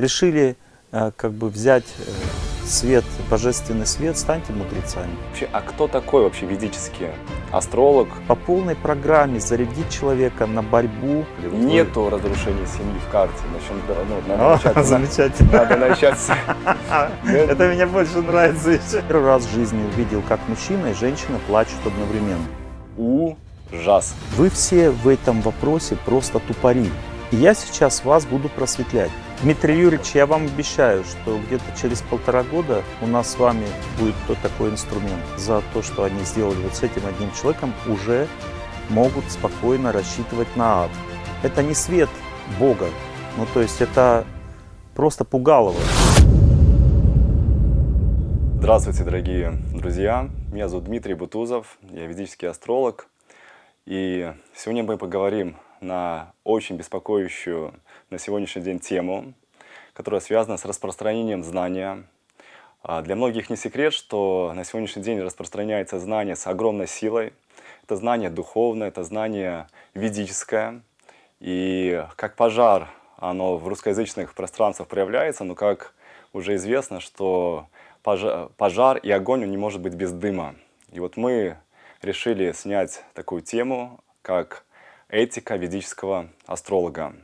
решили э, как бы взять э, свет, божественный свет, станьте мудрецами. Вообще, а кто такой вообще ведический астролог? По полной программе зарядить человека на борьбу. Нету разрушения семьи в карте. Начнем, ну, надо О, начать, замечательно. надо начать Это мне больше нравится еще. Первый раз в жизни увидел, как мужчина и женщина плачут одновременно. ужас. Вы все в этом вопросе просто тупари. Я сейчас вас буду просветлять. Дмитрий Юрьевич, я вам обещаю, что где-то через полтора года у нас с вами будет тот такой инструмент. За то, что они сделали вот с этим одним человеком, уже могут спокойно рассчитывать на ад. Это не свет Бога. Ну, то есть это просто пугалово. Здравствуйте, дорогие друзья. Меня зовут Дмитрий Бутузов, я ведический астролог. И сегодня мы поговорим на очень беспокоящую на сегодняшний день тему, которая связана с распространением знания. А Для многих не секрет, что на сегодняшний день распространяется знание с огромной силой. Это знание духовное, это знание ведическое. И как пожар, оно в русскоязычных пространствах проявляется, но как уже известно, что пожа- пожар и огонь он не может быть без дыма. И вот мы решили снять такую тему, как этика ведического астролога.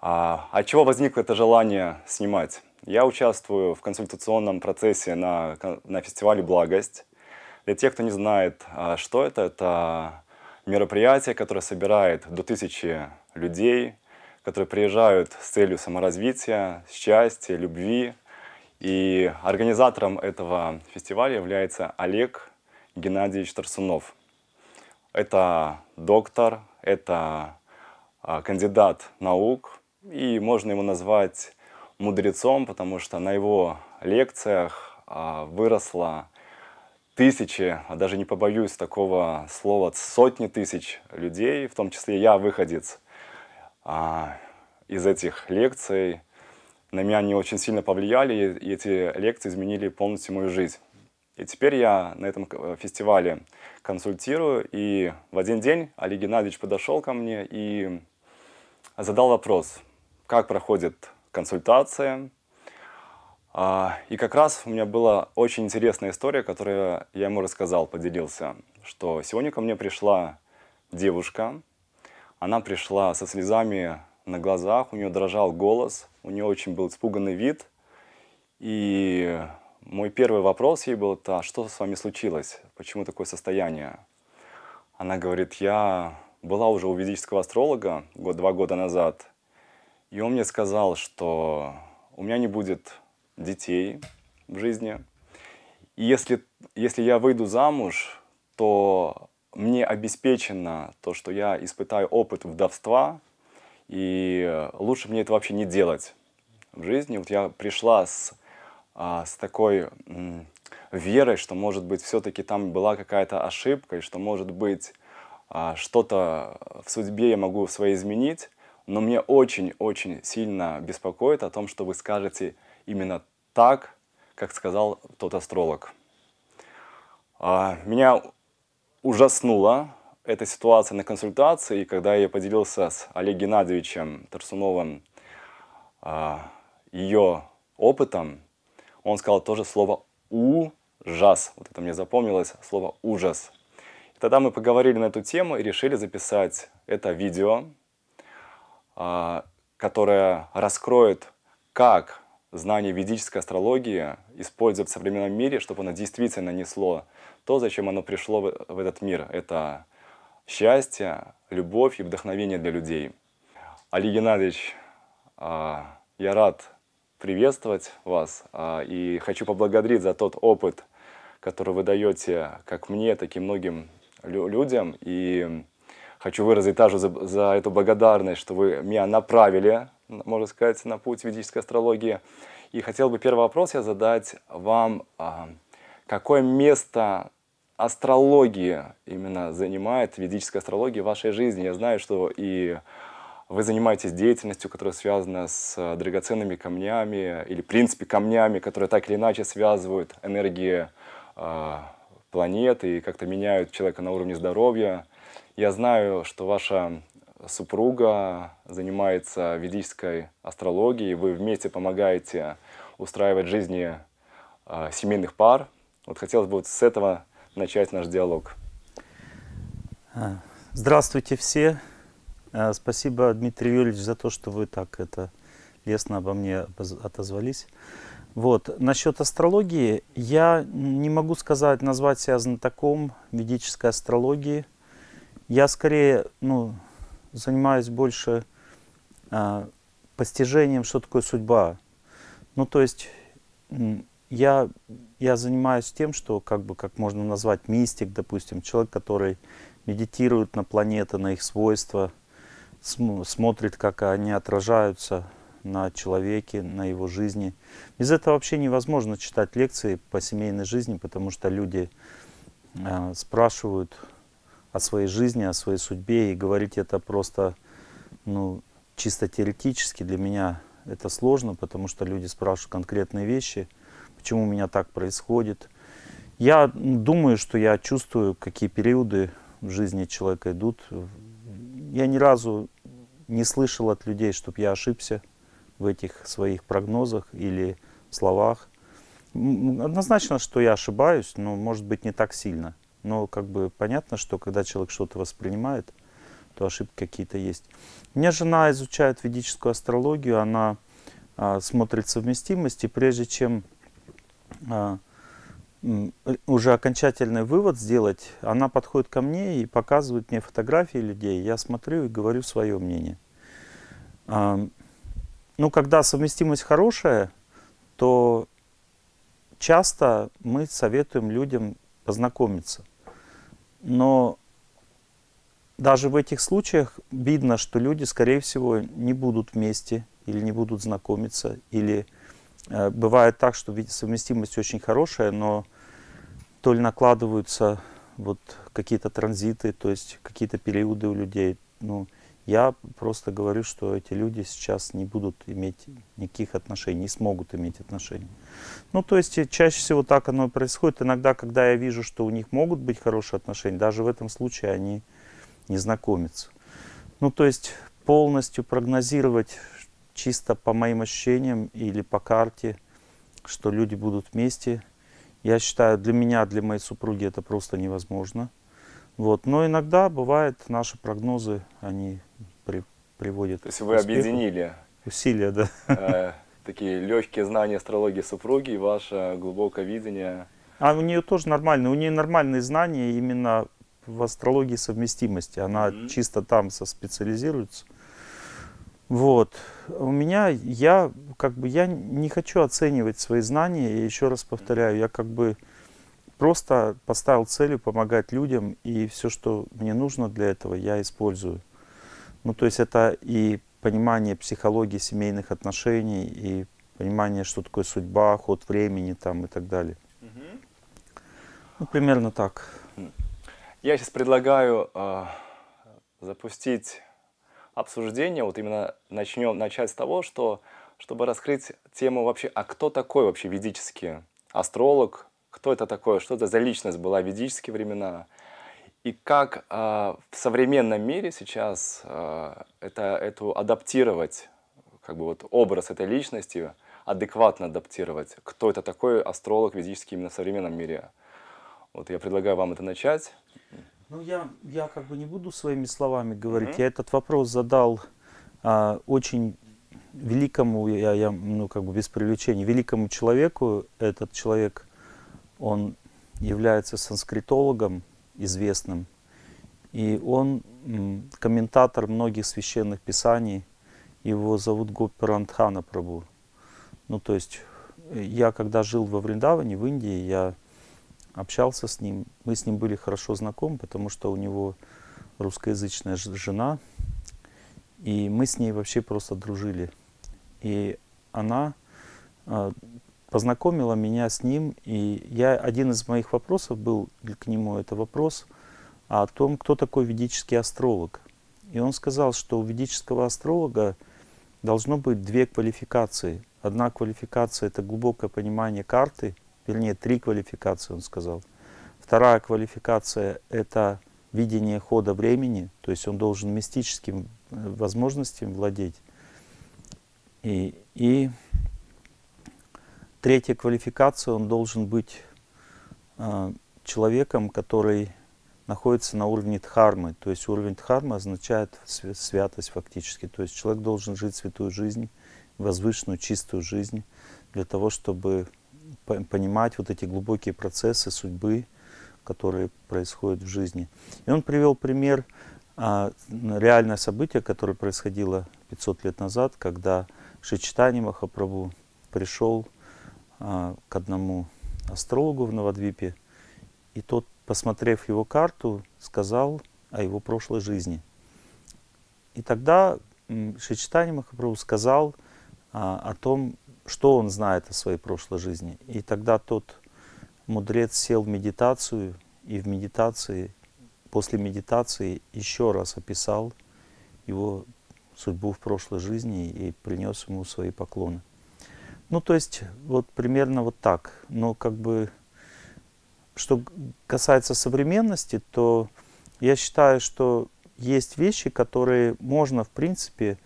А от чего возникло это желание снимать? Я участвую в консультационном процессе на, на фестивале «Благость». Для тех, кто не знает, а, что это, это мероприятие, которое собирает до тысячи людей, которые приезжают с целью саморазвития, счастья, любви. И организатором этого фестиваля является Олег Геннадьевич Тарсунов. Это доктор, это а, кандидат наук, и можно его назвать мудрецом, потому что на его лекциях а, выросло тысячи, а даже не побоюсь такого слова, сотни тысяч людей, в том числе я выходец а, из этих лекций. На меня они очень сильно повлияли, и эти лекции изменили полностью мою жизнь. И теперь я на этом э, фестивале консультирую, и в один день Олег Геннадьевич подошел ко мне и задал вопрос, как проходит консультация. А, И как раз у меня была очень интересная история, которую я ему рассказал, поделился, что сегодня ко мне пришла девушка, она пришла со слезами на глазах, у нее дрожал голос, у нее очень был испуганный вид. И мой первый вопрос ей был, а что с вами случилось? Почему такое состояние? Она говорит, я была уже у ведического астролога год, два года назад, и он мне сказал, что у меня не будет детей в жизни. И если, если я выйду замуж, то мне обеспечено то, что я испытаю опыт вдовства, и лучше мне это вообще не делать в жизни. Вот я пришла с, а, с такой м, верой, что, может быть, все-таки там была какая-то ошибка, и что, может быть, а, что-то в судьбе я могу своей изменить, но мне очень-очень сильно беспокоит о том, что вы скажете именно так, как сказал тот астролог. А, Меня ужаснула эта ситуация на консультации, и когда я поделился с Олегом Геннадьевичем Тарсуновым а, ее опытом, он сказал тоже слово «ужас». Вот это мне запомнилось, слово «ужас». И тогда мы поговорили на эту тему и решили записать это видео, а, которое раскроет, как знание ведической астрологии используют в современном мире, чтобы оно действительно несло то, зачем оно пришло в этот мир. Это счастье, любовь и вдохновение для людей. Олег Геннадьевич, а, я рад приветствовать вас а, и хочу поблагодарить за тот опыт, который вы даете как мне, так и многим лю- людям. И хочу выразить также за, за эту благодарность, что вы меня направили, можно сказать, на путь ведической астрологии. И хотел бы первый вопрос я задать вам. а, Какое место астрологии именно занимает ведическая астрология в вашей жизни? Я знаю, что и вы занимаетесь деятельностью, которая связана с э, драгоценными камнями или, в принципе, камнями, которые так или иначе связывают энергии э, планеты и как-то меняют человека на уровне здоровья. Я знаю, что ваша супруга занимается ведической астрологией, вы вместе помогаете устраивать жизни э, семейных пар. Вот хотелось бы вот с этого начать наш диалог. А, здравствуйте все. А, спасибо, Дмитрий Юрьевич, за то, что вы так это лестно обо мне отозвались. Вот. Насчет астрологии, я не могу сказать, назвать себя знатоком ведической астрологии. Я скорее ну, занимаюсь больше а, постижением, что такое судьба. Ну, то есть я, я занимаюсь тем, что, как бы, как можно назвать, мистик, допустим, человек, который медитирует на планеты, на их свойства, см смотрит, как они отражаются на человеке, на его жизни. Без этого вообще невозможно читать лекции по семейной жизни, потому что люди э, спрашивают о своей жизни, о своей судьбе, и говорить это просто ну, чисто теоретически для меня это сложно, потому что люди спрашивают конкретные вещи, почему у меня так происходит. Я думаю, что я чувствую, какие периоды в жизни человека идут. Я ни разу не слышал от людей, чтобы я ошибся в этих своих прогнозах или словах. Однозначно, что я ошибаюсь, но может быть не так сильно. Но как бы понятно, что когда человек что-то воспринимает, то ошибки какие-то есть. У меня жена изучает ведическую астрологию, она а, смотрит совместимость, и прежде чем а, уже окончательный вывод сделать, она подходит ко мне и показывает мне фотографии людей. Я смотрю и говорю свое мнение. А, ну, когда совместимость хорошая, то часто мы советуем людям познакомиться. Но даже в этих случаях видно, что люди, скорее всего, не будут вместе или не будут знакомиться. Или бывает так, что совместимость очень хорошая, но то ли накладываются вот какие-то транзиты, то есть какие-то периоды у людей. Ну, я просто говорю, что эти люди сейчас не будут иметь никаких отношений, не смогут иметь отношений. Ну, то есть чаще всего так оно и происходит. Иногда, когда я вижу, что у них могут быть хорошие отношения, даже в этом случае они не знакомятся. Ну, то есть полностью прогнозировать чисто по моим ощущениям или по карте, что люди будут вместе, я считаю, для меня, для моей супруги это просто невозможно. Вот. Но иногда бывает, наши прогнозы, они при, приводят То есть вы объединили усилия, да. Э, такие легкие знания астрологии супруги и ваше глубокое видение. А у нее тоже нормально. У нее нормальные знания именно в астрологии совместимости. Она mm-hmm. чисто там со специализируется. Вот. У меня, я как бы, я не хочу оценивать свои знания. Я еще раз повторяю, я как бы просто поставил целью помогать людям, и все, что мне нужно для этого, я использую. Ну, то есть это и понимание психологии семейных отношений, и понимание, что такое судьба, ход времени там и так далее. Угу. Ну, примерно так. Я сейчас предлагаю э, запустить обсуждение, вот именно начнем, начать с того, что, чтобы раскрыть тему вообще, а кто такой вообще ведический астролог, кто это такой, что это за личность была в ведические времена, и как э, в современном мире сейчас э, это, эту адаптировать, как бы вот образ этой личности, адекватно адаптировать, кто это такой астролог ведический именно в современном мире. Вот я предлагаю вам это начать. Ну, я, я как бы не буду своими словами говорить. Mm-hmm. Я этот вопрос задал а, очень великому, я, я, ну, как бы без привлечения, великому человеку. Этот человек, он является санскритологом известным. И он м, комментатор многих священных писаний. Его зовут Гопирандхана Прабу. Ну, то есть, я когда жил во Вриндаване, в Индии, я общался с ним. Мы с ним были хорошо знакомы, потому что у него русскоязычная жена, и мы с ней вообще просто дружили. И она э, познакомила меня с ним, и я, один из моих вопросов был к нему, это вопрос о том, кто такой ведический астролог. И он сказал, что у ведического астролога должно быть две квалификации. Одна квалификация – это глубокое понимание карты – вернее, три квалификации, он сказал. Вторая квалификация – это видение хода времени, то есть он должен мистическим возможностями владеть. И, и третья квалификация, он должен быть э, человеком, который находится на уровне дхармы. То есть уровень дхармы означает святость фактически. То есть человек должен жить святую жизнь, возвышенную, чистую жизнь, для того, чтобы понимать вот эти глубокие процессы судьбы, которые происходят в жизни. И он привел пример, а, реальное событие, которое происходило 500 лет назад, когда Шичтани Махапрабху пришел а, к одному астрологу в Новодвипе, и тот, посмотрев его карту, сказал о его прошлой жизни. И тогда Шичтани Махапрабху сказал а, о том, что он знает о своей прошлой жизни. И тогда тот мудрец сел в медитацию, и в медитации, после медитации еще раз описал его судьбу в прошлой жизни и принес ему свои поклоны. Ну, то есть, вот примерно вот так. Но как бы, что касается современности, то я считаю, что есть вещи, которые можно, в принципе,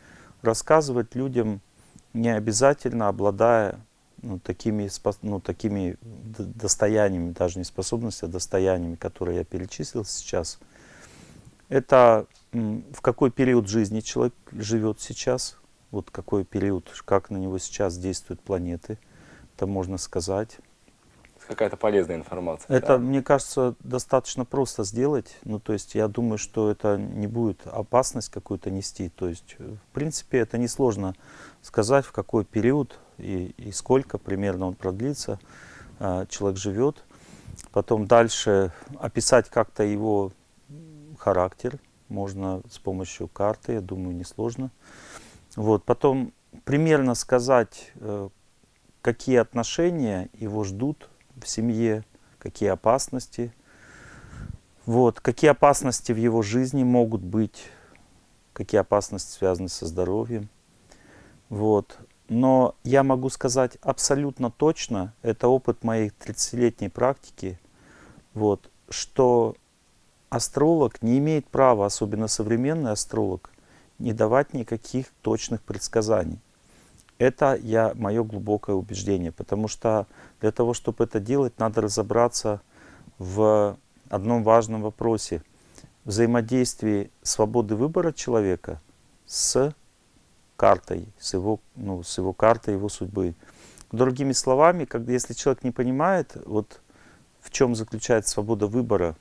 рассказывать людям, не обязательно обладая ну, такими, ну, такими достояниями, даже не способностями, а достояниями, которые я перечислил сейчас. Это в какой период жизни человек живет сейчас, вот какой период, как на него сейчас действуют планеты, это можно сказать. Какая-то полезная информация. Это, да? мне кажется, достаточно просто сделать. Ну, то есть я думаю, что это не будет опасность какую-то нести. То есть, в принципе, это несложно сказать, в какой период и, и сколько примерно он продлится, а, человек живет. Потом дальше описать как-то его характер, можно с помощью карты, я думаю, несложно. Вот. Потом примерно сказать, э, какие отношения его ждут в семье, какие опасности, вот, какие опасности в его жизни могут быть, какие опасности связаны со здоровьем. Вот. Но я могу сказать абсолютно точно, это опыт моей 30-летней практики, вот, что астролог не имеет права, особенно современный астролог, не давать никаких точных предсказаний. Это я, мое глубокое убеждение, потому что для того, чтобы это делать, надо разобраться в одном важном вопросе. Взаимодействии свободы выбора человека с картой, с его, ну, с его картой его судьбы. Другими словами, когда, если человек не понимает, вот в чем заключается свобода выбора,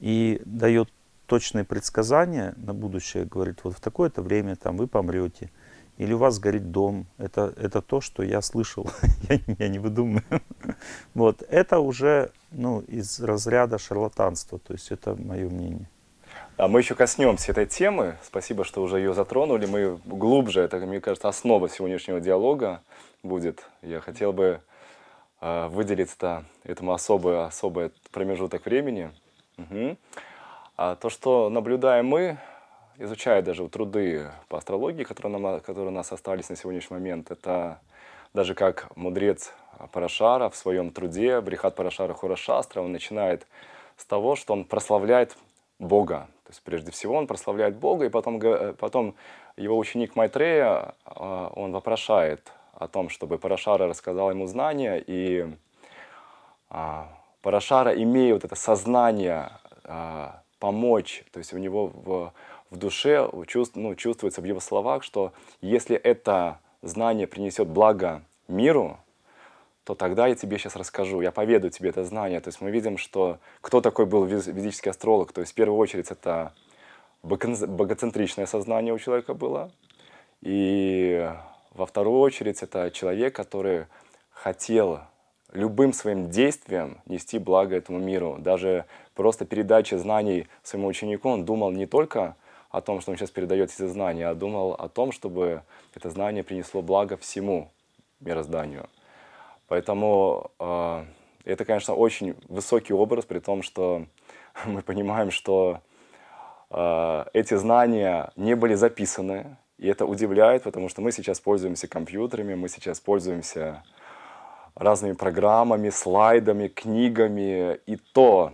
и дает точные предсказания на будущее, говорит, вот в такое-то время там вы помрете, или у вас горит дом. Это, это то, что я слышал, я, я не выдумываю. вот. Это уже ну, из разряда шарлатанства, то есть это мое мнение. А мы еще коснемся этой темы. Спасибо, что уже ее затронули. Мы глубже, это, мне кажется, основа сегодняшнего диалога будет. Я хотел бы э, выделить -то этому особый, особый промежуток времени. Угу. А то, что наблюдаем мы, изучая даже труды по астрологии, которые, нам, которые у нас остались на сегодняшний момент, это даже как мудрец Парашара в своем труде, Брихат Парашара Хурашастра, он начинает с того, что он прославляет Бога. То есть прежде всего он прославляет Бога, и потом, потом его ученик Майтрея, а, он вопрошает о том, чтобы Парашара рассказал ему знания, и а, Парашара, имея вот это сознание а, помочь, то есть у него в, в душе чувств, ну, чувствуется в его словах, что если это знание принесет благо миру, то тогда я тебе сейчас расскажу, я поведу тебе это знание. То есть мы видим, что кто такой был ведический астролог. То есть в первую очередь это богоцентричное сознание у человека было. И во вторую очередь это человек, который хотел любым своим действием нести благо этому миру. Даже просто передача знаний своему ученику, он думал не только о том, что он сейчас передает эти знания, а думал о том, чтобы это знание принесло благо всему мирозданию. Поэтому э, это, конечно, очень высокий образ, при том, что мы понимаем, что э, эти знания не были записаны, и это удивляет, потому что мы сейчас пользуемся компьютерами, мы сейчас пользуемся разными программами, слайдами, книгами, и то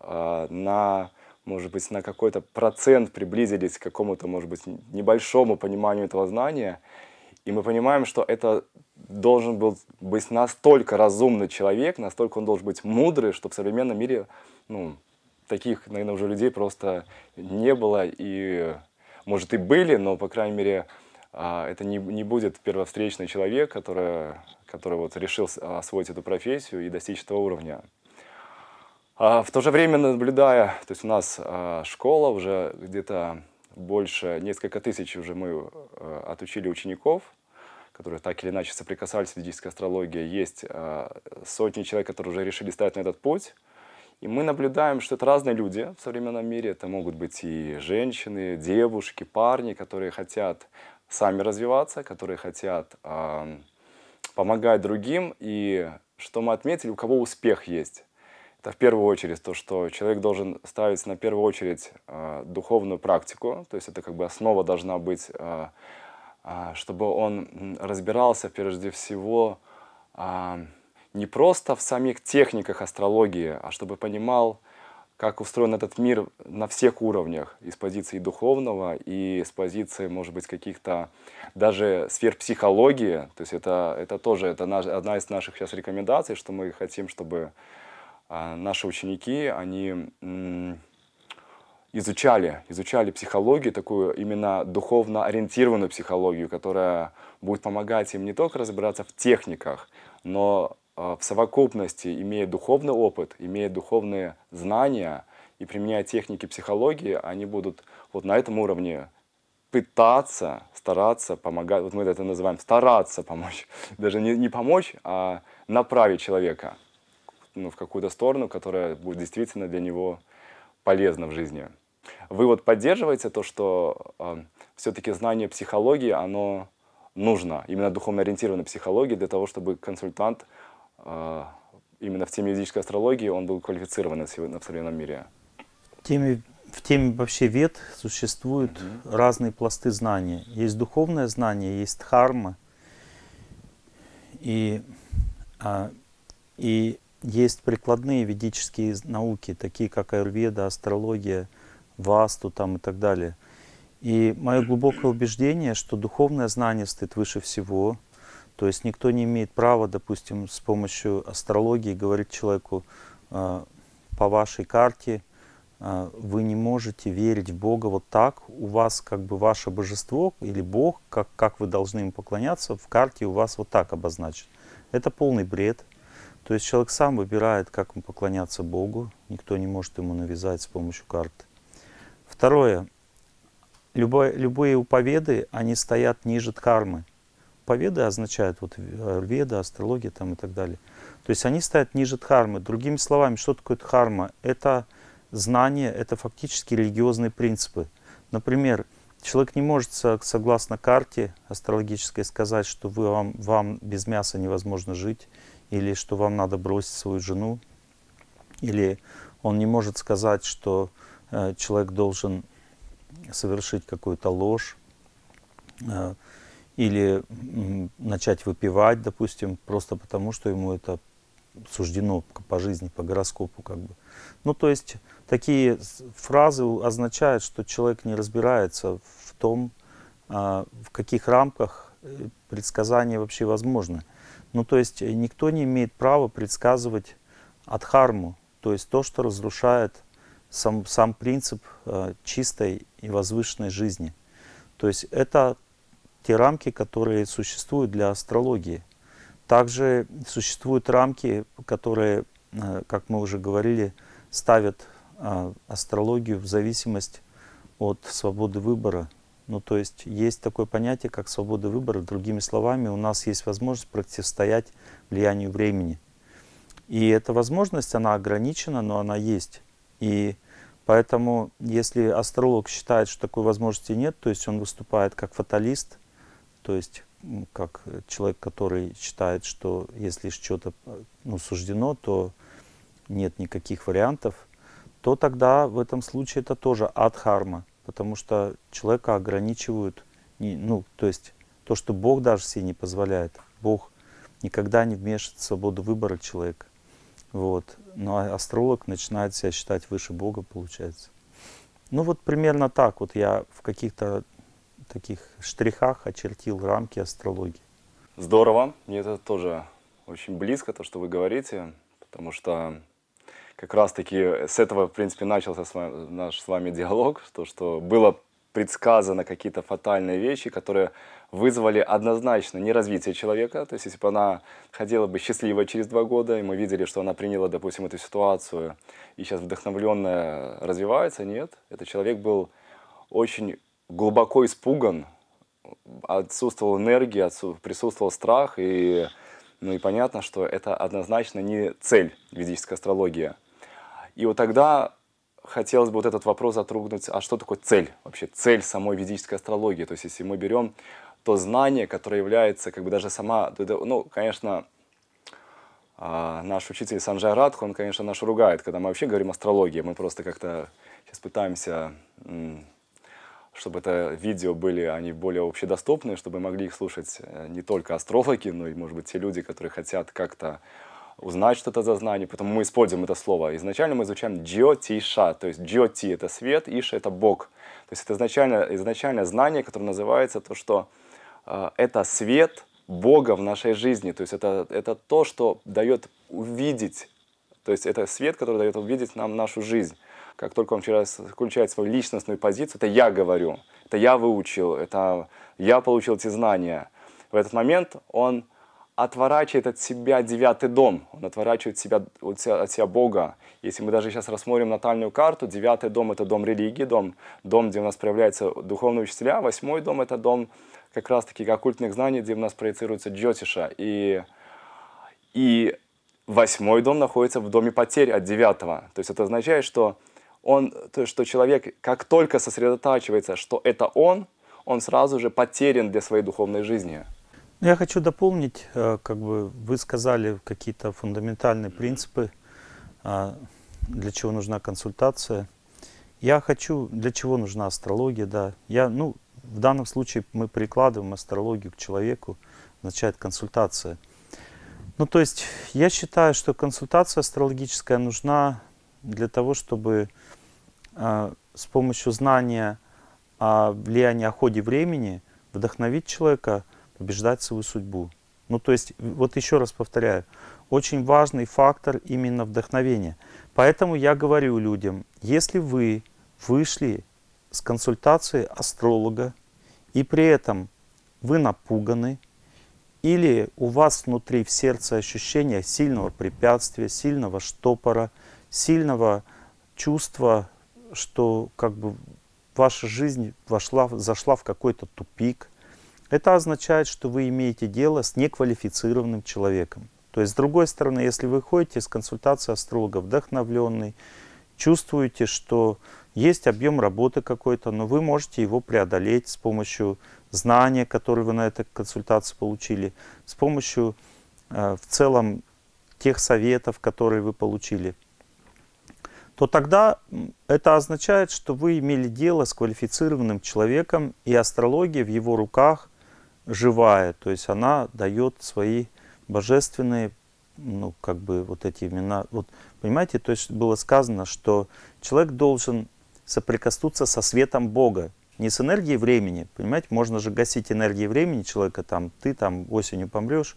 э, на может быть, на какой-то процент приблизились к какому-то, может быть, небольшому пониманию этого знания, и мы понимаем, что это должен был быть настолько разумный человек, настолько он должен быть мудрый, что в современном мире, ну, таких, наверное, уже людей просто не было, и, может, и были, но, по крайней мере, а, это не, не будет первовстречный человек, который, который вот решил освоить эту профессию и достичь этого уровня. А в то же время наблюдая, то есть у нас а, школа уже где-то больше, несколько тысяч уже мы а, отучили учеников, которые так или иначе соприкасались с ведической астрологией. Есть сотни человек, которые уже решили стать на этот путь. И мы наблюдаем, что это разные люди в современном мире. Это могут быть и женщины, девушки, парни, которые хотят сами развиваться, которые хотят э, помогать другим. И что мы отметили, у кого успех есть. Это в первую очередь то, что человек должен ставить на первую очередь э, духовную практику, то есть это как бы основа должна быть, э, э, чтобы он разбирался прежде всего э, не просто в самих техниках астрологии, а чтобы понимал, как устроен этот мир на всех уровнях, и с позиции духовного, и с позиции, может быть, каких-то даже сфер психологии. То есть это, это тоже это наш, одна из наших сейчас рекомендаций, что мы хотим, чтобы наши ученики, они изучали, изучали психологию, такую именно духовно ориентированную психологию, которая будет помогать им не только разбираться в техниках, но а, в совокупности, имея духовный опыт, имея духовные знания и применяя техники психологии, они будут вот на этом уровне пытаться, стараться помогать, вот мы это называем стараться помочь, даже не, не помочь, а направить человека ну, в какую-то сторону, которая будет действительно для него полезна в жизни. Вы вот поддерживаете то, что э, все-таки знание психологии, оно нужно, именно духовно ориентированной психологии, для того, чтобы консультант э, именно в теме юридической астрологии, он был квалифицирован в современном мире? В теме, в теме вообще вет существуют угу. разные пласты знания. Есть духовное знание, есть дхарма. И, а, и есть прикладные ведические науки, такие как аюрведа, астрология, васту там и так далее. И мое глубокое убеждение, что духовное знание стоит выше всего. То есть никто не имеет права, допустим, с помощью астрологии говорить человеку э, по вашей карте, э, вы не можете верить в Бога вот так, у вас как бы ваше божество или Бог, как, как вы должны им поклоняться, в карте у вас вот так обозначен. Это полный бред. То есть человек сам выбирает, как ему поклоняться Богу, никто не может ему навязать с помощью карты. Второе. Любое, любые уповеды, они стоят ниже дхармы. Уповеды означают вот веда, астрология там и так далее. То есть они стоят ниже дхармы. Другими словами, что такое дхарма? Это знание, это фактически религиозные принципы. Например, человек не может согласно карте астрологической сказать, что вы, вам, вам без мяса невозможно жить, или что вам надо бросить свою жену, или он не может сказать, что э, человек должен совершить какую-то ложь, э, или э, начать выпивать, допустим, просто потому, что ему это суждено по жизни, по гороскопу как бы. Ну, то есть такие фразы означают, что человек не разбирается в том, э, в каких рамках э, предсказания вообще возможны. Ну, то есть э, никто не имеет права предсказывать адхарму, то есть то, что разрушает сам, сам принцип э, чистой и возвышенной жизни. То есть это те рамки, которые существуют для астрологии. Также существуют рамки, которые, э, как мы уже говорили, ставят э, астрологию в зависимость от свободы выбора ну, то есть есть такое понятие, как свобода выбора. Другими словами, у нас есть возможность противостоять влиянию времени. И эта возможность, она ограничена, но она есть. И поэтому, если астролог считает, что такой возможности нет, то есть он выступает как фаталист, то есть как человек, который считает, что если что-то ну, суждено, то нет никаких вариантов, то тогда в этом случае это тоже адхарма потому что человека ограничивают, ну, то есть то, что Бог даже себе не позволяет. Бог никогда не вмешивает в свободу выбора человека. Вот. Но астролог начинает себя считать выше Бога, получается. Ну вот примерно так вот я в каких-то таких штрихах очертил рамки астрологии. Здорово, мне это тоже очень близко, то, что вы говорите, потому что как раз-таки с этого, в принципе, начался с вами, наш с вами диалог, то, что было предсказано какие-то фатальные вещи, которые вызвали однозначно не развитие человека. То есть, если бы она ходила бы счастливой через два года, и мы видели, что она приняла, допустим, эту ситуацию, и сейчас вдохновленная развивается, нет. Этот человек был очень глубоко испуган, отсутствовала энергия, присутствовал страх, и, ну и понятно, что это однозначно не цель ведической астрологии. И вот тогда хотелось бы вот этот вопрос затронуть, а что такое цель вообще, цель самой ведической астрологии? То есть если мы берем то знание, которое является как бы даже сама, ну, конечно, а, наш учитель Санджай Радх, он, конечно, наш ругает, когда мы вообще говорим астрологии, мы просто как-то сейчас пытаемся, чтобы это видео были, они более общедоступны, чтобы могли их слушать э, не только астрологи, но и, может быть, те люди, которые хотят как-то узнать что-то за знание, поэтому мы используем это слово. Изначально мы изучаем джиотиша, то есть джиоти — это свет, иша — это Бог. То есть это изначально, изначально знание, которое называется то, что э, это свет Бога в нашей жизни, то есть это, это то, что дает увидеть, то есть это свет, который дает увидеть нам нашу жизнь. Как только он включает свою личностную позицию, это я говорю, это я выучил, это я получил эти знания. В этот момент он отворачивает от себя девятый дом, он отворачивает себя, от, себя, от себя Бога. Если мы даже сейчас рассмотрим натальную карту, девятый дом – это дом религии, дом, дом, где у нас проявляются духовные учителя, восьмой дом – это дом как раз-таки оккультных знаний, где у нас проецируется джотиша. И, и восьмой дом находится в доме потерь от девятого. То есть это означает, что, он, то, что человек, как только сосредотачивается, что это он, он сразу же потерян для своей духовной жизни. Ну, я хочу дополнить, э, как бы вы сказали какие-то фундаментальные принципы, а, для чего нужна консультация. Я хочу, для чего нужна астрология, да. Я, ну, в данном случае мы прикладываем астрологию к человеку, означает консультация. Ну, то есть я считаю, что консультация астрологическая нужна для того, чтобы э, с помощью знания о влиянии о ходе времени вдохновить человека – побеждать свою судьбу. Ну, то есть, вот еще раз повторяю, очень важный фактор именно вдохновения. Поэтому я говорю людям, если вы вышли с консультации астролога, и при этом вы напуганы, или у вас внутри в сердце ощущение сильного препятствия, сильного штопора, сильного чувства, что как бы ваша жизнь вошла, зашла в какой-то тупик, это означает, что вы имеете дело с неквалифицированным человеком. То есть, с другой стороны, если вы ходите с консультацией астролога вдохновленный, чувствуете, что есть объем работы какой-то, но вы можете его преодолеть с помощью знания, которые вы на этой консультации получили, с помощью э, в целом тех советов, которые вы получили, то тогда это означает, что вы имели дело с квалифицированным человеком, и астрология в его руках живая, то есть она дает свои божественные, ну, как бы вот эти имена. Вот, понимаете, то есть было сказано, что человек должен соприкоснуться со светом Бога, не с энергией времени, понимаете, можно же гасить энергией времени человека, там, ты там осенью помрешь,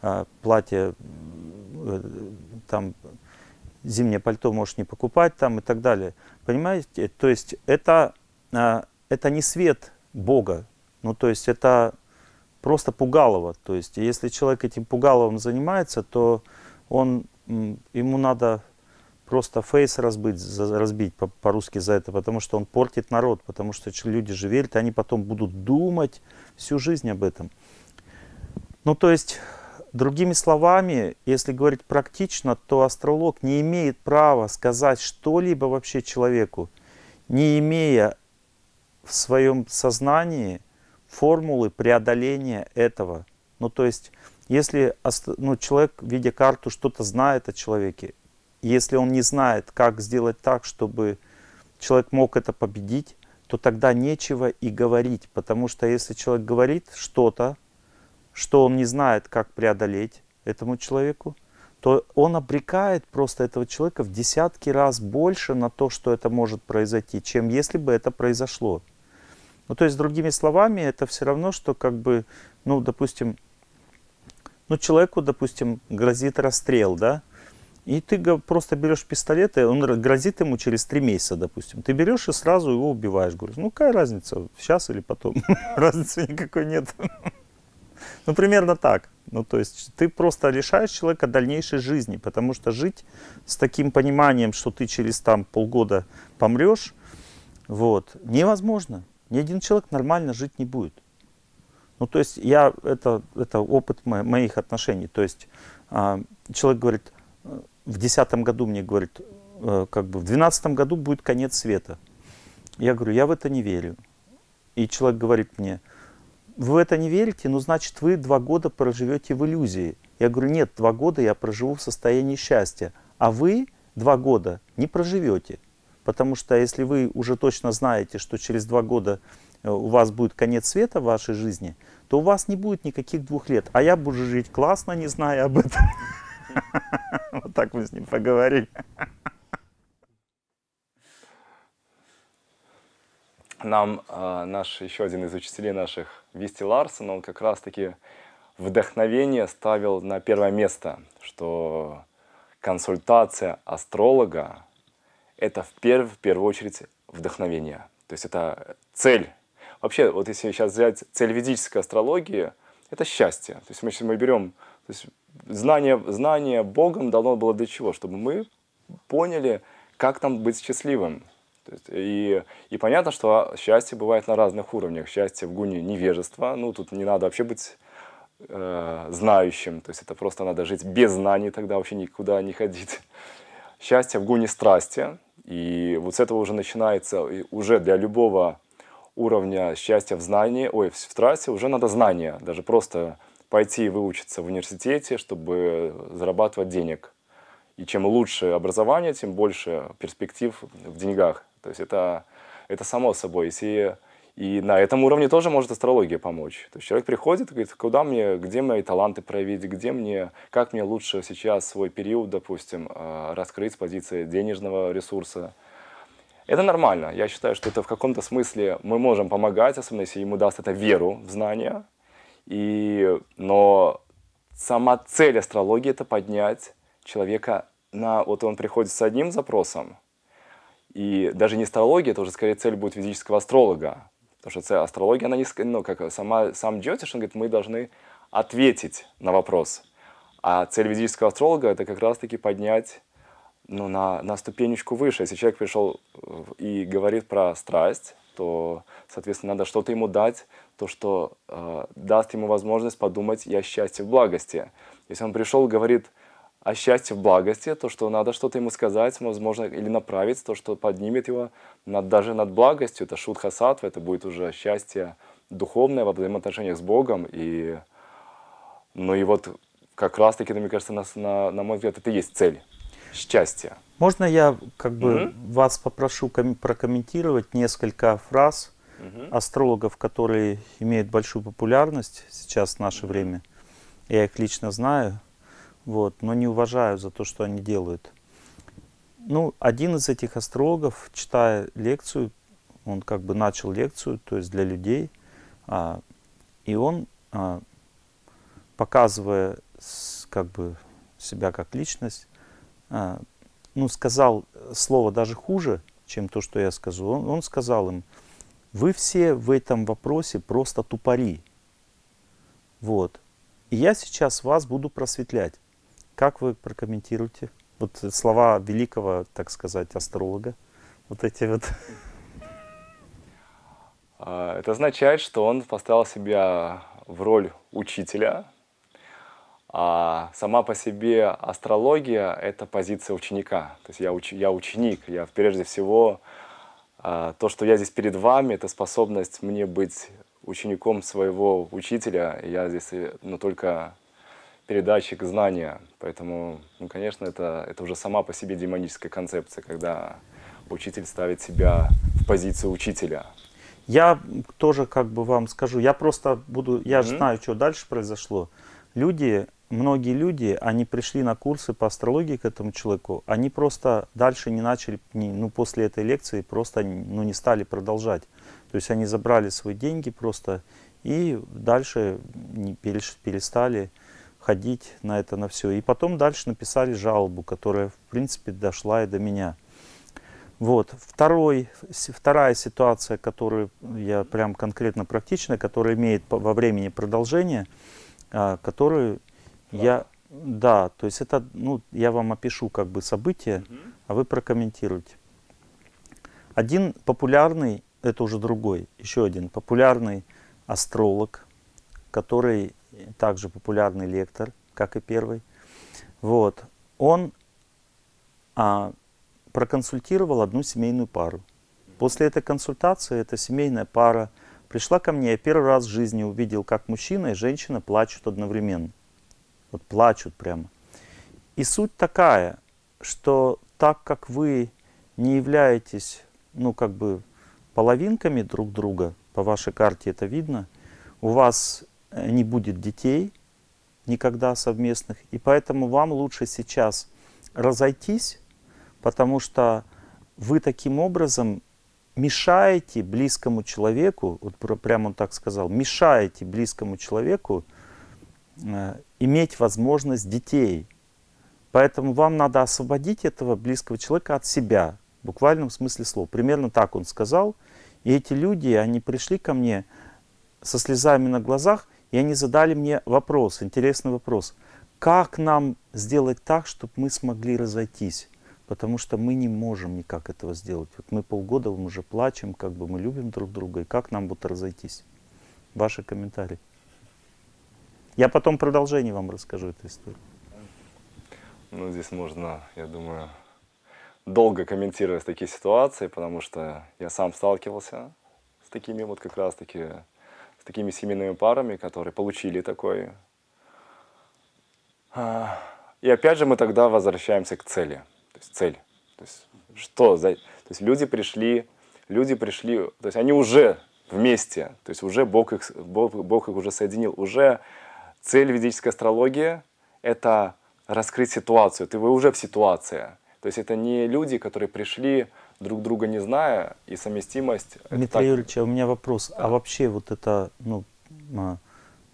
а, платье, э, там, зимнее пальто можешь не покупать там и так далее. Понимаете, то есть это, а, это не свет Бога, ну то есть это просто пугалово. То есть, если человек этим пугаловым занимается, то он, ему надо просто фейс разбить, разбить по-русски за это, потому что он портит народ, потому что люди же верят, и они потом будут думать всю жизнь об этом. Ну, то есть, другими словами, если говорить практично, то астролог не имеет права сказать что-либо вообще человеку, не имея в своем сознании – формулы преодоления этого. Ну, то есть, если ну, человек, видя карту, что-то знает о человеке, если он не знает, как сделать так, чтобы человек мог это победить, то тогда нечего и говорить. Потому что если человек говорит что-то, что он не знает, как преодолеть этому человеку, то он обрекает просто этого человека в десятки раз больше на то, что это может произойти, чем если бы это произошло. Ну, то есть, другими словами, это все равно, что как бы, ну, допустим, ну, человеку, допустим, грозит расстрел, да, и ты просто берешь пистолет, и он грозит ему через три месяца, допустим. Ты берешь и сразу его убиваешь. Говоришь, ну какая разница, сейчас или потом? Разницы никакой нет. Ну, примерно так. Ну, то есть ты просто лишаешь человека дальнейшей жизни, потому что жить с таким пониманием, что ты через там полгода помрешь, вот, невозможно. Ни один человек нормально жить не будет. Ну, то есть я, это, это опыт мо моих отношений. То есть э, человек говорит, в десятом году мне говорит, э, как бы в двенадцатом году будет конец света. Я говорю, я в это не верю. И человек говорит мне, вы в это не верите, ну значит вы два года проживете в иллюзии. Я говорю, нет, два года я проживу в состоянии счастья, а вы два года не проживете. Потому что если вы уже точно знаете, что через два года э, у вас будет конец света в вашей жизни, то у вас не будет никаких двух лет. А я буду жить классно, не зная об этом. Вот так мы с ним поговорили. Нам э, наш еще один из учителей наших, Висти Ларсон, он как раз-таки вдохновение ставил на первое место, что консультация астролога – это в, перв, в первую очередь вдохновение. То есть это цель. Вообще, вот если сейчас взять цель ведической астрологии, это счастье. То есть мы, если мы берем то есть знание, знание Богом дано было для чего? Чтобы мы поняли, как нам быть счастливым. Есть, и, и понятно, что счастье бывает на разных уровнях. Счастье в гуне невежества, ну тут не надо вообще быть э, знающим, то есть это просто надо жить без знаний, тогда вообще никуда не ходить. Счастье в гуне страсти, и вот с этого уже начинается, уже для любого уровня счастья в знании, ой, в страсти уже надо знание, даже просто пойти выучиться в университете, чтобы зарабатывать денег. И чем лучше образование, тем больше перспектив в деньгах. То есть это, это само собой. Если, и на этом уровне тоже может астрология помочь. То есть человек приходит и говорит, куда мне, где мои таланты проявить, где мне, как мне лучше сейчас свой период, допустим, а, раскрыть с позиции денежного ресурса. Это нормально. Я считаю, что это в каком-то смысле мы можем помогать, особенно если ему даст это веру в знания, и, но сама цель астрологии – это поднять человека на... Вот он приходит с одним запросом, и даже не астрология, это уже скорее цель будет физического астролога. Потому что цель астрология, она не... Ну, как сама, сам Джотиш, он говорит, мы должны ответить на вопрос. А цель физического астролога – это как раз-таки поднять ну, на, на ступенечку выше. Если человек пришел э, и говорит про страсть, то, соответственно, надо что-то ему дать, то, что э, даст ему возможность подумать и о счастье в благости. Если он пришел и говорит о счастье в благости, то, что надо что-то ему сказать, возможно, или направить, то, что поднимет его над, даже над благостью, это шутха сатва, это будет уже счастье духовное во взаимоотношениях с Богом. И, ну и вот как раз-таки, мне кажется, на, на, на мой взгляд, это и есть цель счастья. Можно я как бы mm-hmm. вас попрошу прокомментировать несколько фраз mm-hmm. астрологов, которые имеют большую популярность сейчас в наше mm-hmm. время. Я их лично знаю, вот, но не уважаю за то, что они делают. Ну, один из этих астрологов, читая лекцию, он как бы начал лекцию, то есть для людей, а, и он, а, показывая с, как бы себя как личность, а, ну, сказал слово даже хуже, чем то, что я скажу. Он, он сказал им, вы все в этом вопросе просто тупари. Вот. И я сейчас вас буду просветлять. Как вы прокомментируете? Вот слова великого, так сказать, астролога. Вот эти вот. А, это означает, что он поставил себя в роль учителя, а сама по себе астрология – это позиция ученика. То есть я, уч, я ученик, я прежде всего, а, то, что я здесь перед вами, это способность мне быть учеником своего учителя. Я здесь ну, только передатчик знания. Поэтому, ну, конечно, это, это уже сама по себе демоническая концепция, когда учитель ставит себя в позицию учителя. Я тоже как бы вам скажу, я просто буду, я mm-hmm. знаю, что дальше произошло. Люди многие люди, они пришли на курсы по астрологии к этому человеку, они просто дальше не начали, ну, после этой лекции просто ну, не стали продолжать. То есть они забрали свои деньги просто и дальше не перестали ходить на это, на все. И потом дальше написали жалобу, которая, в принципе, дошла и до меня. Вот. Второй, вторая ситуация, которую я прям конкретно практичная, которая имеет во времени продолжение, а, которую я... Да, то есть это, ну, я вам опишу как бы события, а вы прокомментируете. Один популярный, это уже другой, еще один популярный астролог, который также популярный лектор, как и первый. Вот. Он а, проконсультировал одну семейную пару. После этой консультации эта семейная пара пришла ко мне. Я первый раз в жизни увидел, как мужчина и женщина плачут одновременно. Вот плачут прямо. И суть такая, что так как вы не являетесь, ну как бы половинками друг друга, по вашей карте это видно, у вас не будет детей никогда совместных, и поэтому вам лучше сейчас разойтись, потому что вы таким образом мешаете близкому человеку, вот прямо он так сказал, мешаете близкому человеку э, иметь возможность детей. Поэтому вам надо освободить этого близкого человека от себя, в буквальном смысле слова. Примерно так он сказал. И эти люди, они пришли ко мне со слезами на глазах, и они задали мне вопрос, интересный вопрос. Как нам сделать так, чтобы мы смогли разойтись? Потому что мы не можем никак этого сделать. Вот мы полгода мы уже плачем, как бы мы любим друг друга. И как нам будут разойтись? Ваши комментарии. Я потом продолжение вам расскажу эту историю. Ну, здесь можно, я думаю, долго комментировать такие ситуации, потому что я сам сталкивался с такими вот как раз-таки такими семейными парами, которые получили такой. А, и опять же мы тогда возвращаемся к цели. То есть цель. То есть что за... То есть люди пришли, люди пришли, то есть они уже вместе, то есть уже Бог их, Бог, Бог их уже соединил. Уже цель ведической астрологии – это раскрыть ситуацию. Ты вы уже в ситуации. То есть это не люди, которые пришли друг друга не зная, и совместимость... Дмитрий так... Юрьевич, а у меня вопрос. А вообще вот это, ну, а,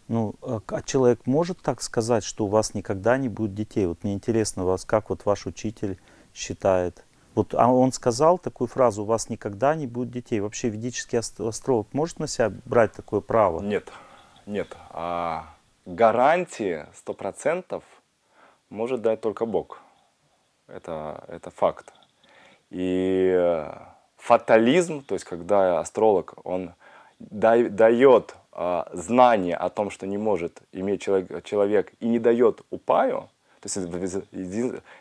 ну, а, а человек может так сказать, что у вас никогда не будет детей? Вот мне интересно, вас как вот ваш учитель считает? Вот а он сказал такую фразу, у вас никогда не будет детей. Вообще ведический астролог может на себя брать такое право? Нет, нет. А гарантии сто процентов может дать только Бог. Это, это факт. И э, фатализм, то есть когда астролог, он дает э, знание о том, что не может иметь человек, человек и не дает упаю, то есть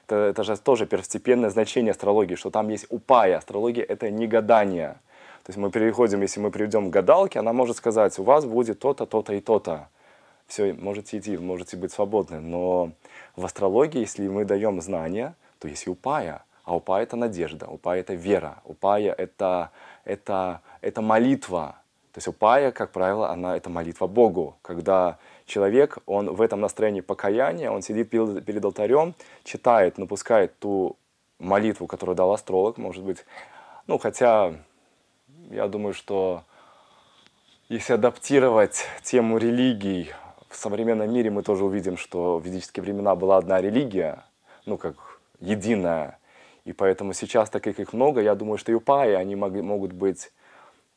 это, это же тоже первостепенное значение астрологии, что там есть упая. Астрология – это не гадание. То есть мы переходим, если мы приведем к гадалке, она может сказать, у вас будет то-то, то-то и то-то. Все, можете идти, можете быть свободны. Но в астрологии, если мы даем знания, то есть и упая. А упа – это надежда, упа – это вера, упая – это, это, это молитва. То есть упая, как правило, она это молитва Богу. Когда человек, он в этом настроении покаяния, он сидит перед, перед алтарем, читает, напускает ту молитву, которую дал астролог, может быть. Ну, хотя я думаю, что если адаптировать тему религий, в современном мире мы тоже увидим, что в ведические времена была одна религия, ну, как единая, и поэтому сейчас, так как их много, я думаю, что и упаи, они мог, могут быть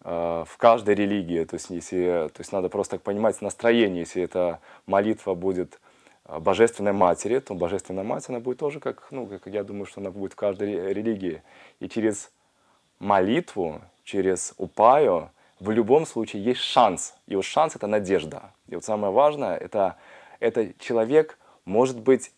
э, в каждой религии. То есть, если, то есть надо просто понимать настроение. Если эта молитва будет э, Божественной Матери, то Божественная Мать, она будет тоже, как, ну, как я думаю, что она будет в каждой религии. И через молитву, через упаю, в любом случае есть шанс. И вот шанс – это надежда. И вот самое важное – это, это человек может быть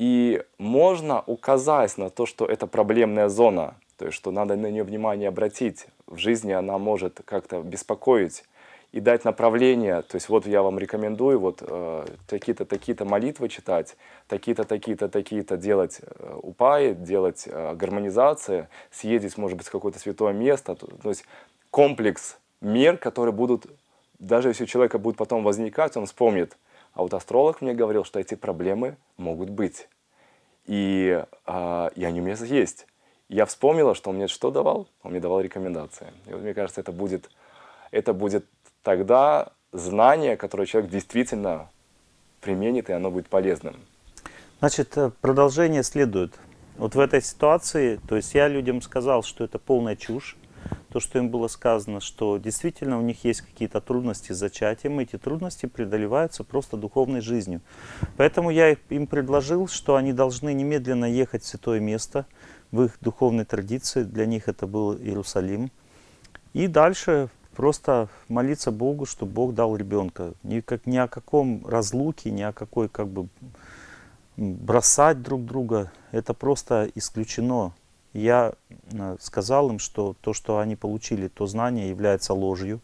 и можно указать на то, что это проблемная зона, то есть что надо на нее внимание обратить. В жизни она может как-то беспокоить и дать направление. То есть вот я вам рекомендую вот э, такие-то, такие-то молитвы читать, такие-то, такие-то, такие-то делать э, упаи, делать э, гармонизации, съездить, может быть, в какое-то святое место. То, то есть комплекс мер, которые будут, даже если у человека будет потом возникать, он вспомнит – А вот астролог мне говорил, что эти проблемы могут быть. И, э, и они у меня есть. Я вспомнила, что он мне что давал? Он мне давал рекомендации. И вот мне кажется, это будет, это будет тогда знание, которое человек действительно применит, и оно будет полезным. Значит, э, продолжение следует. Вот в этой ситуации, то есть я людям сказал, что это полная чушь, то, что им было сказано, что действительно у них есть какие-то трудности с зачатием, эти трудности преодолеваются просто духовной жизнью. Поэтому я им предложил, что они должны немедленно ехать в святое место – в их духовной традиции, для них это был Иерусалим. И дальше просто молиться Богу, чтобы Бог дал ребенка. Ни, как, ни о каком разлуке, ни о какой как бы бросать друг друга, это просто исключено. Я э, сказал им, что то, что они получили, то знание является ложью,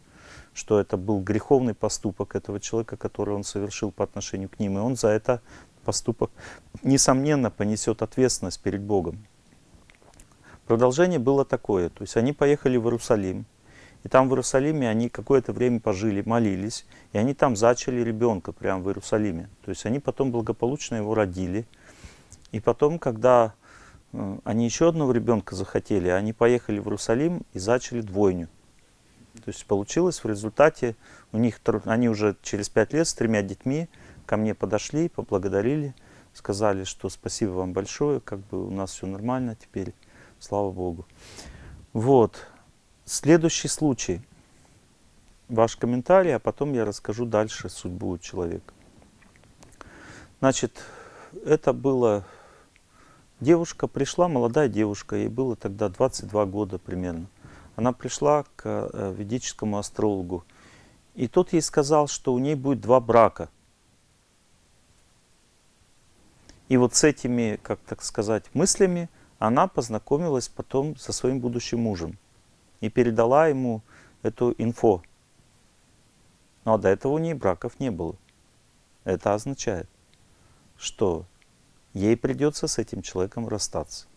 что это был греховный поступок этого человека, который он совершил по отношению к ним, и он за это поступок, несомненно, понесет ответственность перед Богом. Продолжение было такое, то есть они поехали в Иерусалим, и там в Иерусалиме они какое-то время пожили, молились, и они там зачали ребенка прямо в Иерусалиме. То есть они потом благополучно его родили. И потом, когда они еще одного ребенка захотели, они поехали в Иерусалим и зачали двойню. То есть получилось в результате, у них, они уже через пять лет с тремя детьми ко мне подошли, поблагодарили, сказали, что спасибо вам большое, как бы у нас все нормально теперь. Слава Богу. Вот. Следующий случай. Ваш комментарий, а потом я расскажу дальше судьбу человека. Значит, это было... Девушка пришла, молодая девушка, ей было тогда 22 года примерно. Она пришла к э, ведическому астрологу, и тот ей сказал, что у ней будет два брака. И вот с этими, как так сказать, мыслями она познакомилась потом со своим будущим мужем и передала ему эту инфо. Ну, а до этого у нее браков не было. Это означает, что ей придется с этим человеком расстаться.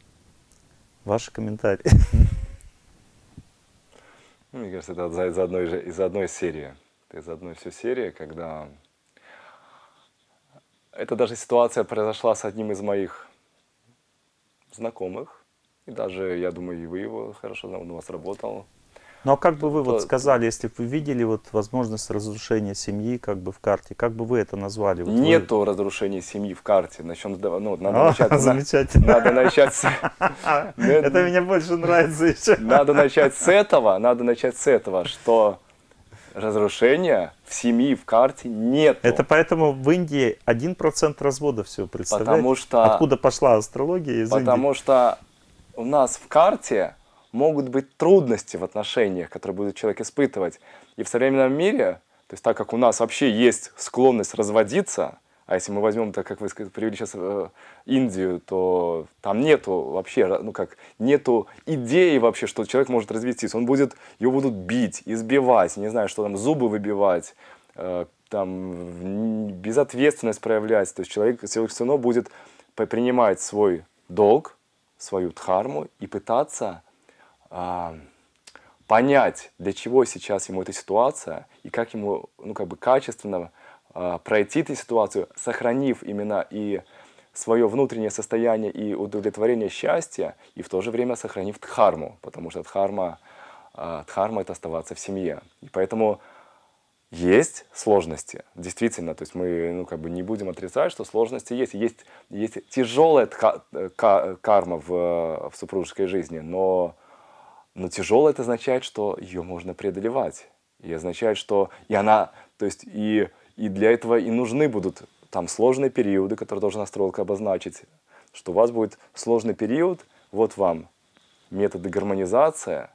Ваши комментарии. Ну, мне кажется, это из одной, из одной серии. Это из одной все серии, когда... Это даже ситуация произошла с одним из моих знакомых. И даже, я думаю, и вы его хорошо он у вас работал. Ну а как бы вы вот сказали, если бы вы видели вот возможность разрушения семьи как бы в карте, как бы вы это назвали? Вот Нету вы... разрушения семьи в карте. Начнем, ну, надо О, начать. Замечательно. Надо начать с... Это мне больше нравится еще. Надо начать с этого, надо начать с этого, что разрушения в семье, в карте нет. Это поэтому в Индии 1% развода все представляете? Потому что... Откуда пошла астрология из Потому Индии? что у нас в карте могут быть трудности в отношениях, которые будет человек испытывать. И в современном мире, то есть так как у нас вообще есть склонность разводиться, а если мы возьмем, так как вы привели сейчас э, Индию, то там нету вообще, ну как, нету идеи вообще, что человек может развестись. Он будет, его будут бить, избивать, не знаю, что там, зубы выбивать, э, там, безответственность проявлять. То есть человек все равно будет принимать свой долг, свою дхарму и пытаться понять, для чего сейчас ему эта ситуация и как ему, ну как бы качественно а, пройти эту ситуацию, сохранив именно и свое внутреннее состояние и удовлетворение счастья, и в то же время сохранив дхарму, потому что дхарма, а, дхарма – это оставаться в семье. И поэтому есть сложности, действительно, то есть мы ну, как бы не будем отрицать, что сложности есть. Есть, есть тяжелая тха, карма в, в супружеской жизни, но, но тяжелая это означает, что ее можно преодолевать. И означает, что и она, то есть и и для этого и нужны будут там сложные периоды, которые должна астролог обозначить, что у вас будет сложный период, вот вам методы гармонизации,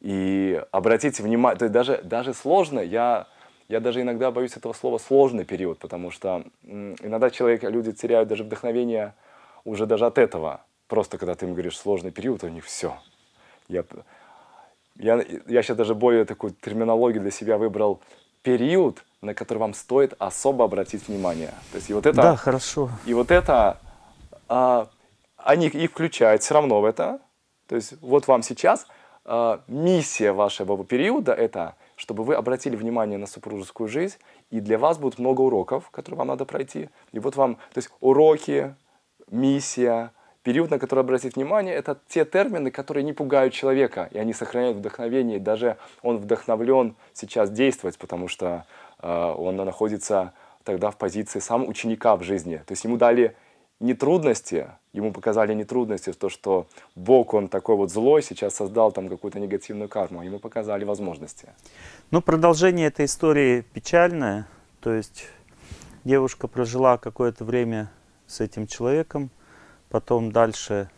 и обратите внимание, то есть даже, даже сложно, я, я даже иногда боюсь этого слова сложный период, потому что иногда человек, люди теряют даже вдохновение уже даже от этого. Просто когда ты им говоришь сложный период, у них все. Я, я, я сейчас даже более такую терминологию для себя выбрал период, на который вам стоит особо обратить внимание. То есть и вот это... Да, хорошо. И вот это... А, они их включают все равно в это. То есть вот вам сейчас а, миссия вашего периода это, чтобы вы обратили внимание на супружескую жизнь и для вас будет много уроков, которые вам надо пройти. И вот вам, то есть уроки, миссия, период, на который обратить внимание, это те термины, которые не пугают человека, и они сохраняют вдохновение, даже он вдохновлен сейчас действовать, потому что э, он находится тогда в позиции сам ученика в жизни. То есть ему дали не трудности, ему показали не трудности, то, что Бог, он такой вот злой, сейчас создал там какую-то негативную карму, а ему показали возможности. Ну, продолжение этой истории печальное, то есть девушка прожила какое-то время с этим человеком, потом дальше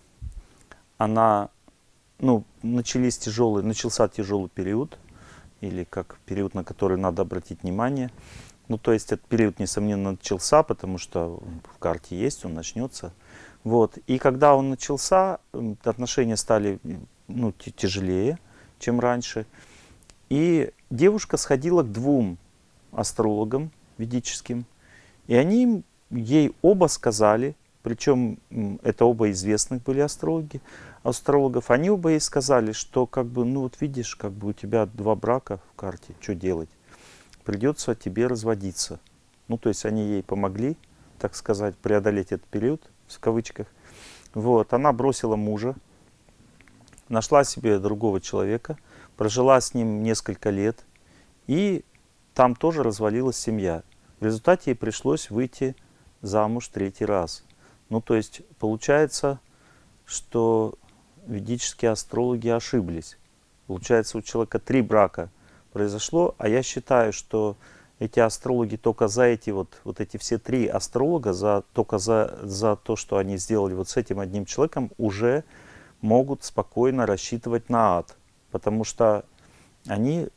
она, ну, начались тяжелые, начался тяжелый период, или как период, на который надо обратить внимание – ну, то есть этот период, несомненно, начался, потому что в карте есть, он начнется. Вот. И когда он начался, отношения стали ну, тяжелее, чем раньше. И девушка сходила к двум астрологам ведическим, и они ей оба сказали, причем это оба известных были астрологи, астрологов, они оба ей сказали, что как бы, ну вот видишь, как бы у тебя два брака в карте, что делать? придется тебе разводиться. Ну, то есть они ей помогли, так сказать, преодолеть этот период, в кавычках. Вот, она бросила мужа, нашла себе другого человека, прожила с ним несколько лет, и там тоже развалилась семья. В результате ей пришлось выйти замуж третий раз. Ну, то есть получается, что ведические астрологи ошиблись. Получается, у человека три брака – произошло, а я считаю, что эти астрологи только за эти вот, вот эти все три астролога, за, только за, за то, что они сделали вот с этим одним человеком, уже могут спокойно рассчитывать на ад. Потому что они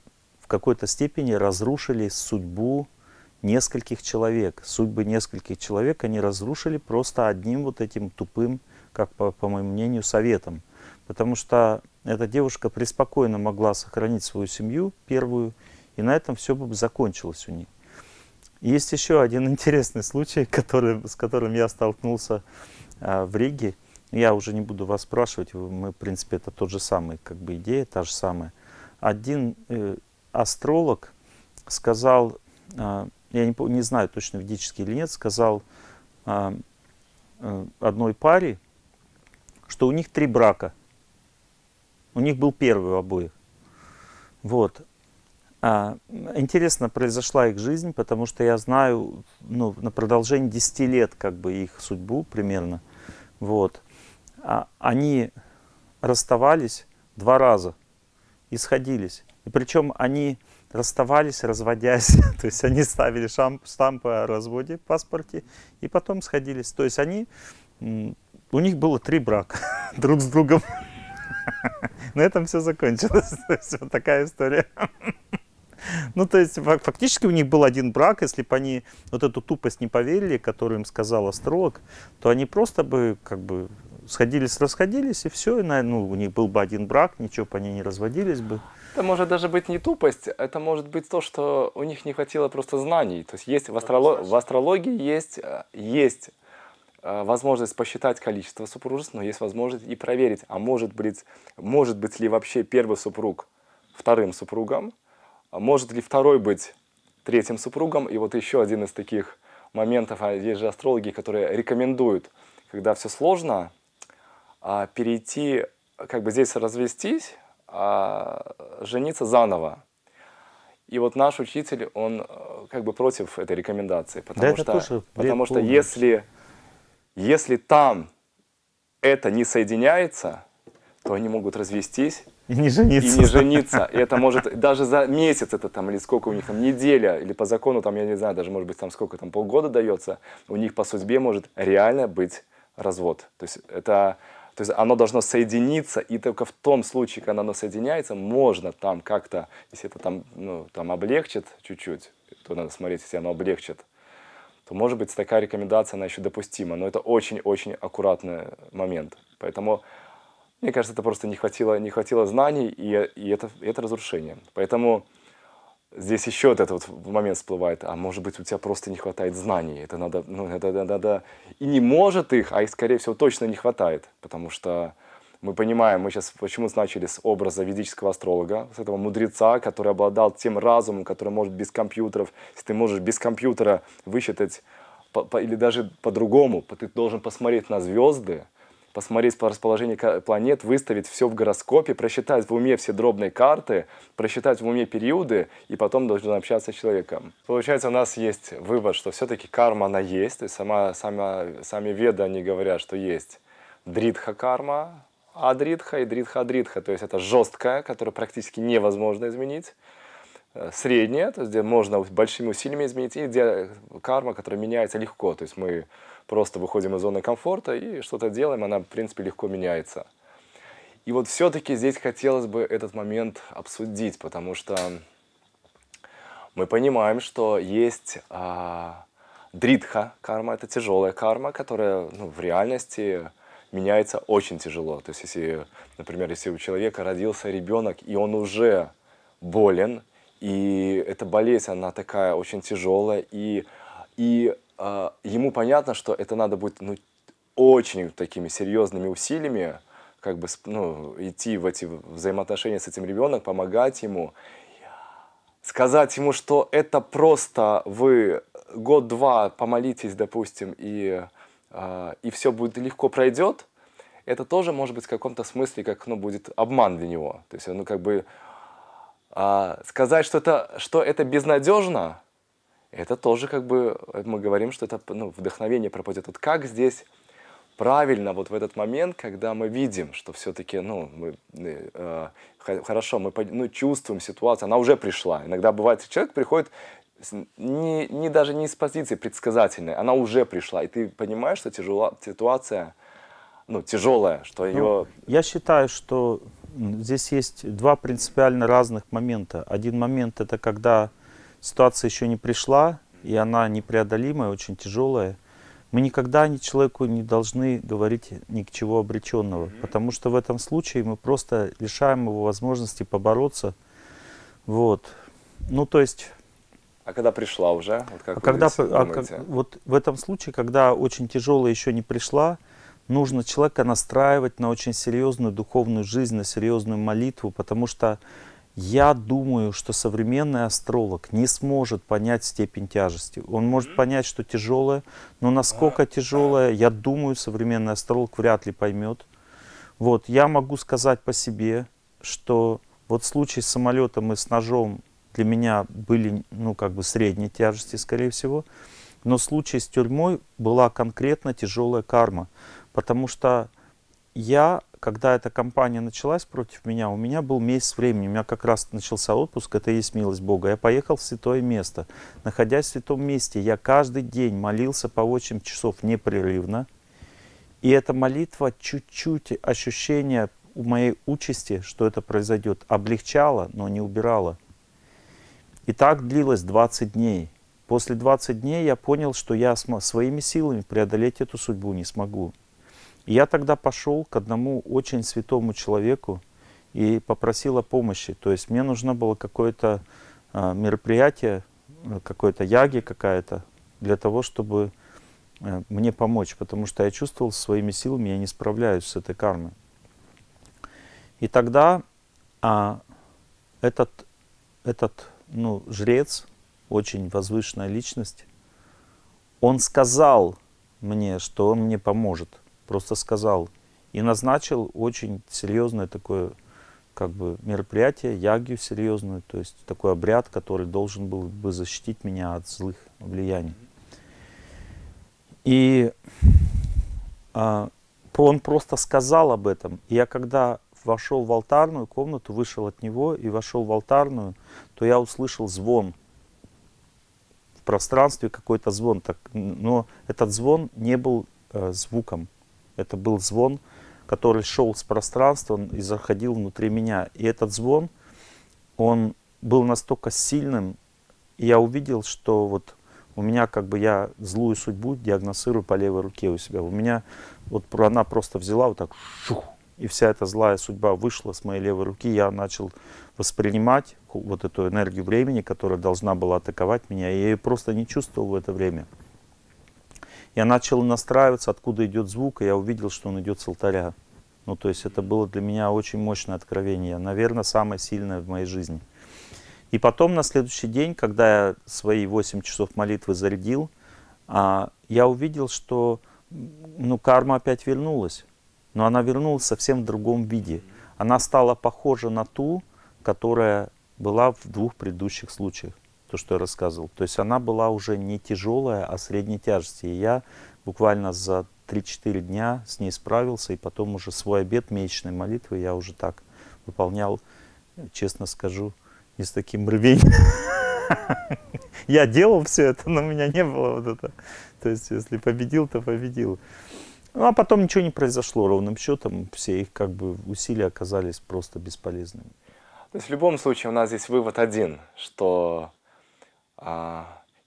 в какой-то степени разрушили судьбу нескольких человек. Судьбы нескольких человек они разрушили просто одним вот этим тупым, как по, по моему мнению, советом. Потому что эта девушка преспокойно могла сохранить свою семью первую, и на этом все бы закончилось у них. Есть еще один интересный случай, который, с которым я столкнулся а, в Риге. Я уже не буду вас спрашивать, мы, в принципе, это тот же самый, как бы идея та же самая. Один э, астролог сказал, э, я не, не знаю точно ведический или нет, сказал э, э, одной паре, что у них три брака – у них был первый у обоих. Вот. А, интересно произошла их жизнь, потому что я знаю ну, на продолжении 10 лет как бы их судьбу примерно. Вот. А, они расставались два раза и сходились. И причем они расставались, разводясь. То есть они ставили шамп, штампы о разводе в паспорте и потом сходились. То есть они, у них было три брака друг с другом. На этом все закончилось. Вот такая история. Ну, то есть, фактически у них был один брак, если бы они вот эту тупость не поверили, которую им сказал астролог, то они просто бы, как бы, сходились, расходились, и все, и, ну, у них был бы один брак, ничего бы они не разводились бы. Это может даже быть не тупость, это может быть то, что у них не хватило просто знаний. То есть есть в, астролог... в астрологии есть, э, есть Э, возможность посчитать количество супружеств, но есть возможность и проверить, а может быть, может быть ли вообще первый супруг вторым супругом, а может ли второй быть третьим супругом. И вот еще один из таких моментов, а есть же астрологи, которые рекомендуют, когда все сложно, а, перейти, как бы здесь развестись, а жениться заново. И вот наш учитель, он э, как бы против этой рекомендации, потому да, что, потому что если если там это не соединяется, то они могут развестись и не жениться. И не жениться. И это может даже за месяц это там, или сколько у них там, неделя, или по закону там, я не знаю, даже может быть там сколько там, полгода дается, у них по судьбе может реально быть развод. То есть это, то есть оно должно соединиться, и только в том случае, когда оно соединяется, можно там как-то, если это там, ну, там облегчит чуть-чуть, то надо смотреть, если оно облегчит, то, может быть, такая рекомендация, она еще допустима. Но это очень-очень аккуратный момент. Поэтому, мне кажется, это просто не хватило, не хватило знаний, и, и это, это разрушение. Поэтому здесь еще вот этот вот момент всплывает, а может быть, у тебя просто не хватает знаний. Это надо, ну, это надо, и не может их, а их, скорее всего, точно не хватает. Потому что Мы понимаем, мы сейчас почему начали с образа ведического астролога, с этого мудреца, который обладал тем разумом, который может без компьютеров, если ты можешь без компьютера высчитать, по, по, или даже по-другому, ты должен посмотреть на звезды, посмотреть по расположению планет, выставить все в гороскопе, просчитать в уме все дробные карты, просчитать в уме периоды, и потом должен общаться с человеком. Получается, у нас есть вывод, что все-таки карма, она есть, есть сама, сама, сами веды, они говорят, что есть дритха карма, адритха и дритха-адритха, то есть это жесткая, которую практически невозможно изменить, э, средняя, то есть где можно большими усилиями изменить, и где карма, которая меняется легко, то есть мы просто выходим из зоны комфорта и что-то делаем, она, в принципе, легко меняется. И вот все-таки здесь хотелось бы этот момент обсудить, потому что мы понимаем, что есть а, дритха карма, это тяжелая карма, которая ну, в реальности меняется очень тяжело. То есть, если, например, если у человека родился ребенок, и он уже болен, и эта болезнь, она такая очень тяжелая, и, и э, ему понятно, что это надо будет ну, очень такими серьезными усилиями, как бы ну, идти в эти взаимоотношения с этим ребенком, помогать ему, сказать ему, что это просто вы год-два помолитесь, допустим, и а, и все будет легко пройдет, это тоже может быть в каком-то смысле как ну, будет обман для него. То есть, ну, как бы а, сказать, что это, что это безнадежно, это тоже как бы мы говорим, что это ну, вдохновение пропадет. Вот как здесь правильно вот в этот момент, когда мы видим, что все-таки, ну, мы, э, хорошо, мы ну, чувствуем ситуацию, она уже пришла. Иногда бывает, человек приходит не, не даже не с позиции предсказательной, она уже пришла, и ты понимаешь, что тяжела, ситуация ну, тяжелая, что ее... Ну, я считаю, что здесь есть два принципиально разных момента. Один момент это когда ситуация еще не пришла, и она непреодолимая, очень тяжелая. Мы никогда ни человеку не должны говорить ни к чего обреченного, потому что в этом случае мы просто лишаем его возможности побороться. Вот. Ну, то есть а когда пришла уже? Вот как а когда, а как, вот в этом случае, когда очень тяжелая еще не пришла, нужно человека настраивать на очень серьезную духовную жизнь, на серьезную молитву, потому что я думаю, что современный астролог не сможет понять степень тяжести. Он может понять, что тяжелое, но насколько тяжелое, я думаю, современный астролог вряд ли поймет. Вот, я могу сказать по себе, что вот в случае с самолетом и с ножом для меня были, ну, как бы средней тяжести, скорее всего. Но в случае с тюрьмой была конкретно тяжелая карма, потому что я, когда эта кампания началась против меня, у меня был месяц времени, у меня как раз начался отпуск, это и есть милость Бога. Я поехал в святое место. Находясь в святом месте, я каждый день молился по 8 часов непрерывно. И эта молитва чуть-чуть ощущение у моей участи, что это произойдет, облегчала, но не убирала. И так длилось 20 дней. После 20 дней я понял, что я своими силами преодолеть эту судьбу не смогу. Я тогда пошел к одному очень святому человеку и попросил о помощи. То есть мне нужно было какое-то э, мероприятие, э, какое-то яги какая-то, для того, чтобы э, мне помочь, потому что я чувствовал своими силами, я не справляюсь с этой кармой. И тогда а, этот, этот ну, жрец, очень возвышенная личность, он сказал мне, что он мне поможет. Просто сказал. И назначил очень серьезное такое как бы мероприятие, ягью серьезную, то есть такой обряд, который должен был бы защитить меня от злых влияний. И а, он просто сказал об этом. И я когда вошел в алтарную комнату, вышел от него и вошел в алтарную, то я услышал звон. В пространстве какой-то звон. Так, но этот звон не был э, звуком. Это был звон, который шел с пространства и заходил внутри меня. И этот звон, он был настолько сильным, и я увидел, что вот у меня как бы я злую судьбу диагностирую по левой руке у себя. У меня вот она просто взяла вот так, шух, и вся эта злая судьба вышла с моей левой руки, я начал воспринимать вот эту энергию времени, которая должна была атаковать меня, и я ее просто не чувствовал в это время. Я начал настраиваться, откуда идет звук, и я увидел, что он идет с алтаря. Ну, то есть это было для меня очень мощное откровение, наверное, самое сильное в моей жизни. И потом на следующий день, когда я свои 8 часов молитвы зарядил, а, я увидел, что ну, карма опять вернулась. Но она вернулась совсем в другом виде. Она стала похожа на ту, которая была в двух предыдущих случаях, то, что я рассказывал. То есть она была уже не тяжелая, а средней тяжести. И я буквально за 3-4 дня с ней справился, и потом уже свой обед месячной молитвы я уже так выполнял, честно скажу, не с таким рвением. Я делал все это, но у меня не было вот это. То есть, если победил, то победил. Ну, а потом ничего не произошло ровным счетом. Все их как бы усилия оказались просто бесполезными. То есть в любом случае у нас здесь вывод один, что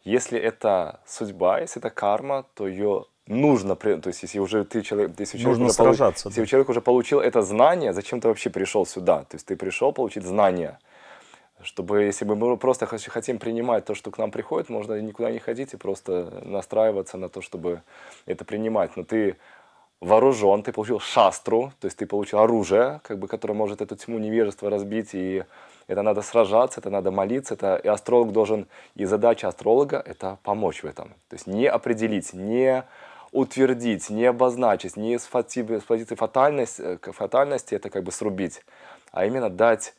если это судьба, если это карма, то ее нужно, то есть если уже ты человек, если нужно уже сражаться, получ, да. если человек уже получил это знание, зачем ты вообще пришел сюда? То есть ты пришел получить знание, чтобы если бы мы просто хотим принимать то, что к нам приходит, можно никуда не ходить и просто настраиваться на то, чтобы это принимать. Но ты вооружен, ты получил шастру, то есть ты получил оружие, как бы, которое может эту тьму невежества разбить, и это надо сражаться, это надо молиться, это и астролог должен, и задача астролога – это помочь в этом. То есть не определить, не утвердить, не обозначить, не с позиции фатальности, э, фатальности это как бы срубить, а именно дать,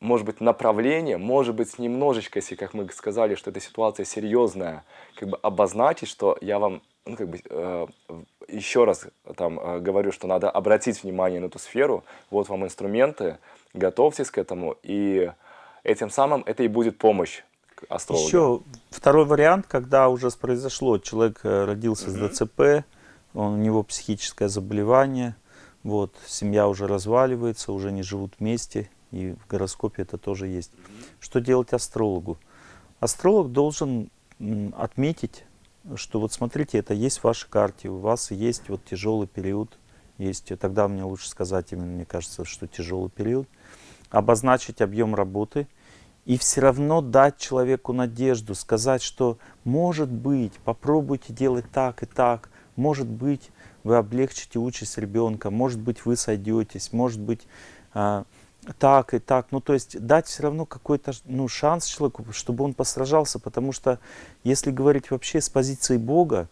может быть, направление, может быть, немножечко, если, как мы сказали, что эта ситуация серьезная, как бы обозначить, что я вам, ну, как бы, э, еще раз там э, говорю, что надо обратить внимание на эту сферу, вот вам инструменты, готовьтесь к этому, и этим самым это и будет помощь астролога. Еще второй вариант, когда уже произошло, человек э, родился mm-hmm. с ДЦП, он, у него психическое заболевание, вот, семья уже разваливается, уже не живут вместе, и в гороскопе это тоже есть. Mm-hmm. Что делать астрологу? Астролог должен отметить, что вот смотрите, это есть в вашей карте, у вас есть вот тяжелый период, есть, тогда мне лучше сказать именно, мне кажется, что тяжелый период, обозначить объем работы – и все равно дать человеку надежду, сказать, что может быть, попробуйте делать так и так, может быть, вы облегчите участь ребенка, может быть, вы сойдетесь, может быть, а, так и так. Ну, то есть дать все равно какой-то ну, шанс человеку, чтобы он посражался, потому что если говорить вообще с позиции Бога,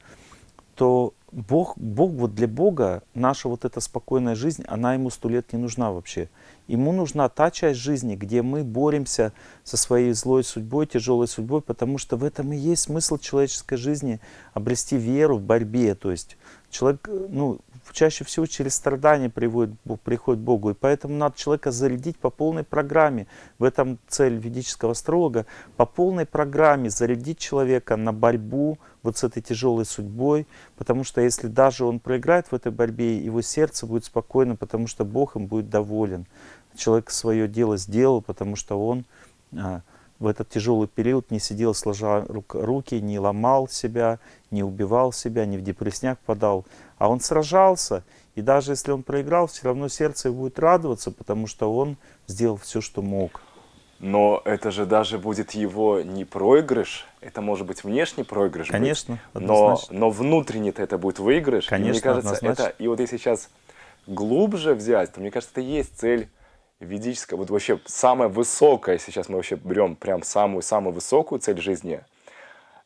то Бог, Бог вот для Бога наша вот эта спокойная жизнь, она ему сто лет не нужна вообще. Ему нужна та часть жизни, где мы боремся со своей злой судьбой, тяжелой судьбой, потому что в этом и есть смысл человеческой жизни, обрести веру в борьбе. То есть человек, ну, чаще всего через страдания приводит, приходит к Богу. И поэтому надо человека зарядить по полной программе. В этом цель ведического астролога. По полной программе зарядить человека на борьбу вот с этой тяжелой судьбой. Потому что если даже он проиграет в этой борьбе, его сердце будет спокойно, потому что Бог им будет доволен. Человек свое дело сделал, потому что он а, в этот тяжелый период не сидел сложа руки, не ломал себя, не убивал себя, не в депрессняк подал, а он сражался, и даже если он проиграл, все равно сердце будет радоваться, потому что он сделал все, что мог. Но это же даже будет его не проигрыш, это может быть внешний проигрыш. Конечно, быть, но, но внутренний-то это будет выигрыш. Конечно, и мне кажется, однозначно. это, и вот если сейчас глубже взять, то мне кажется, это и есть цель ведическая, вот вообще самая высокая, сейчас мы вообще берем прям самую-самую высокую цель жизни,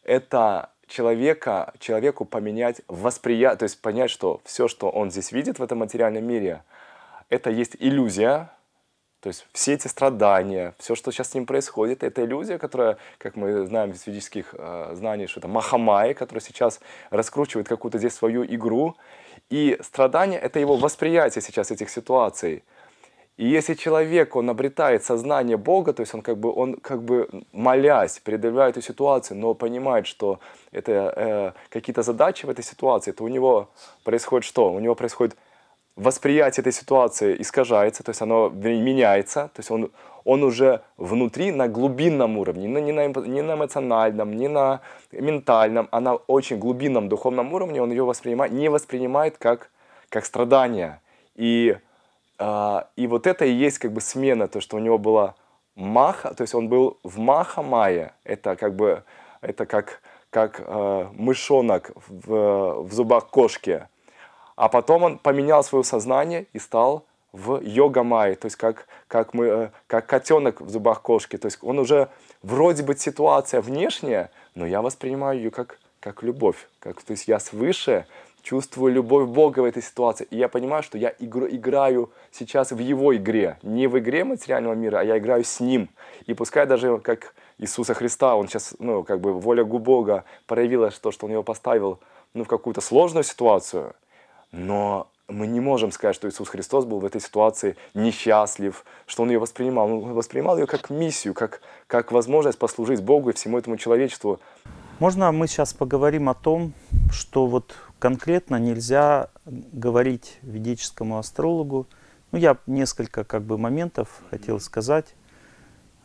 это человека, человеку поменять восприятие, то есть понять, что все, что он здесь видит в этом материальном мире, это есть иллюзия, то есть все эти страдания, все, что сейчас с ним происходит, это иллюзия, которая, как мы знаем из физических э, знаний, что это Махамай, который сейчас раскручивает какую-то здесь свою игру. И страдания — это его восприятие сейчас этих ситуаций — и если человек, он обретает сознание Бога, то есть он как бы, он как бы молясь, преодолевает эту ситуацию, но понимает, что это э, какие-то задачи в этой ситуации, то у него происходит что? У него происходит восприятие этой ситуации искажается, то есть оно меняется, то есть он, он уже внутри на глубинном уровне, не на, не на эмоциональном, не на ментальном, а на очень глубинном духовном уровне он ее воспринимает, не воспринимает как, как страдание. И а, и вот это и есть как бы смена, то, что у него была маха, то есть он был в маха мая, это как бы, это как, как э, мышонок в, в зубах кошки. а потом он поменял свое сознание и стал в йога май, то есть как, как, мы, э, как котенок в зубах кошки. То есть он уже вроде бы ситуация внешняя, но я воспринимаю ее как, как любовь. Как, то есть я свыше чувствую любовь Бога в этой ситуации. И я понимаю, что я игру, играю сейчас в Его игре. Не в игре материального мира, а я играю с Ним. И пускай даже как Иисуса Христа, Он сейчас, ну, как бы воля Бога проявилась, то, что Он его поставил ну, в какую-то сложную ситуацию, но мы не можем сказать, что Иисус Христос был в этой ситуации несчастлив, что Он ее воспринимал. Он воспринимал ее как миссию, как, как возможность послужить Богу и всему этому человечеству. Можно мы сейчас поговорим о том, что вот конкретно нельзя говорить ведическому астрологу. Ну, я несколько как бы моментов хотел сказать,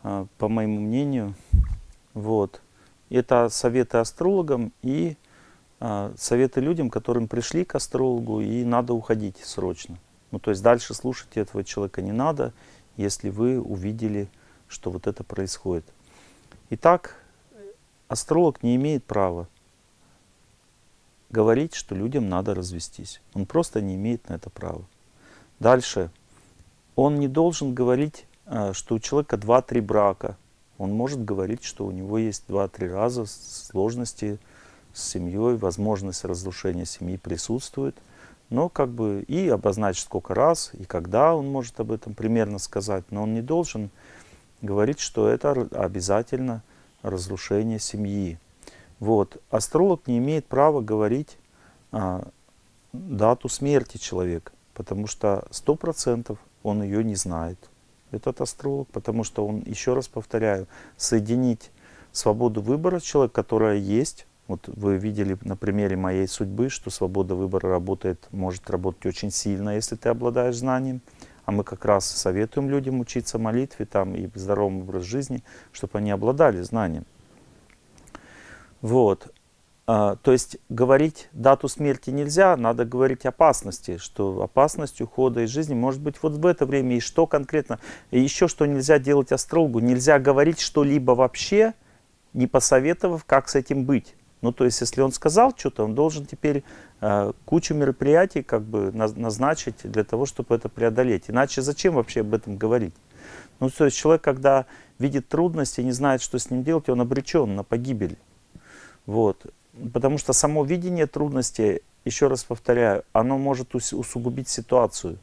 а, по моему мнению. Вот. Это советы астрологам и а, советы людям, которым пришли к астрологу и надо уходить срочно. Ну, то есть дальше слушать этого человека не надо, если вы увидели, что вот это происходит. Итак, астролог не имеет права говорить, что людям надо развестись. Он просто не имеет на это права. Дальше. Он не должен говорить, а, что у человека 2-3 брака. Он может говорить, что у него есть 2-3 раза сложности с семьей, возможность разрушения семьи присутствует. Но как бы и обозначить сколько раз, и когда он может об этом примерно сказать. Но он не должен говорить, что это обязательно разрушение семьи. Вот. Астролог не имеет права говорить а, дату смерти человека, потому что сто процентов он ее не знает, этот астролог, потому что он, еще раз повторяю, соединить свободу выбора человека, которая есть, вот вы видели на примере моей судьбы, что свобода выбора работает, может работать очень сильно, если ты обладаешь знанием. А мы как раз советуем людям учиться молитве там, и здоровому образ жизни, чтобы они обладали знанием. Вот. А, то есть говорить дату смерти нельзя, надо говорить опасности, что опасность ухода из жизни может быть вот в это время, и что конкретно. И еще что нельзя делать астрологу, нельзя говорить что-либо вообще, не посоветовав, как с этим быть. Ну, то есть, если он сказал что-то, он должен теперь э, кучу мероприятий как бы назначить для того, чтобы это преодолеть. Иначе зачем вообще об этом говорить? Ну, то есть, человек, когда видит трудности, не знает, что с ним делать, он обречен на погибель. Вот. Потому что само видение трудностей, еще раз повторяю, оно может усугубить ситуацию.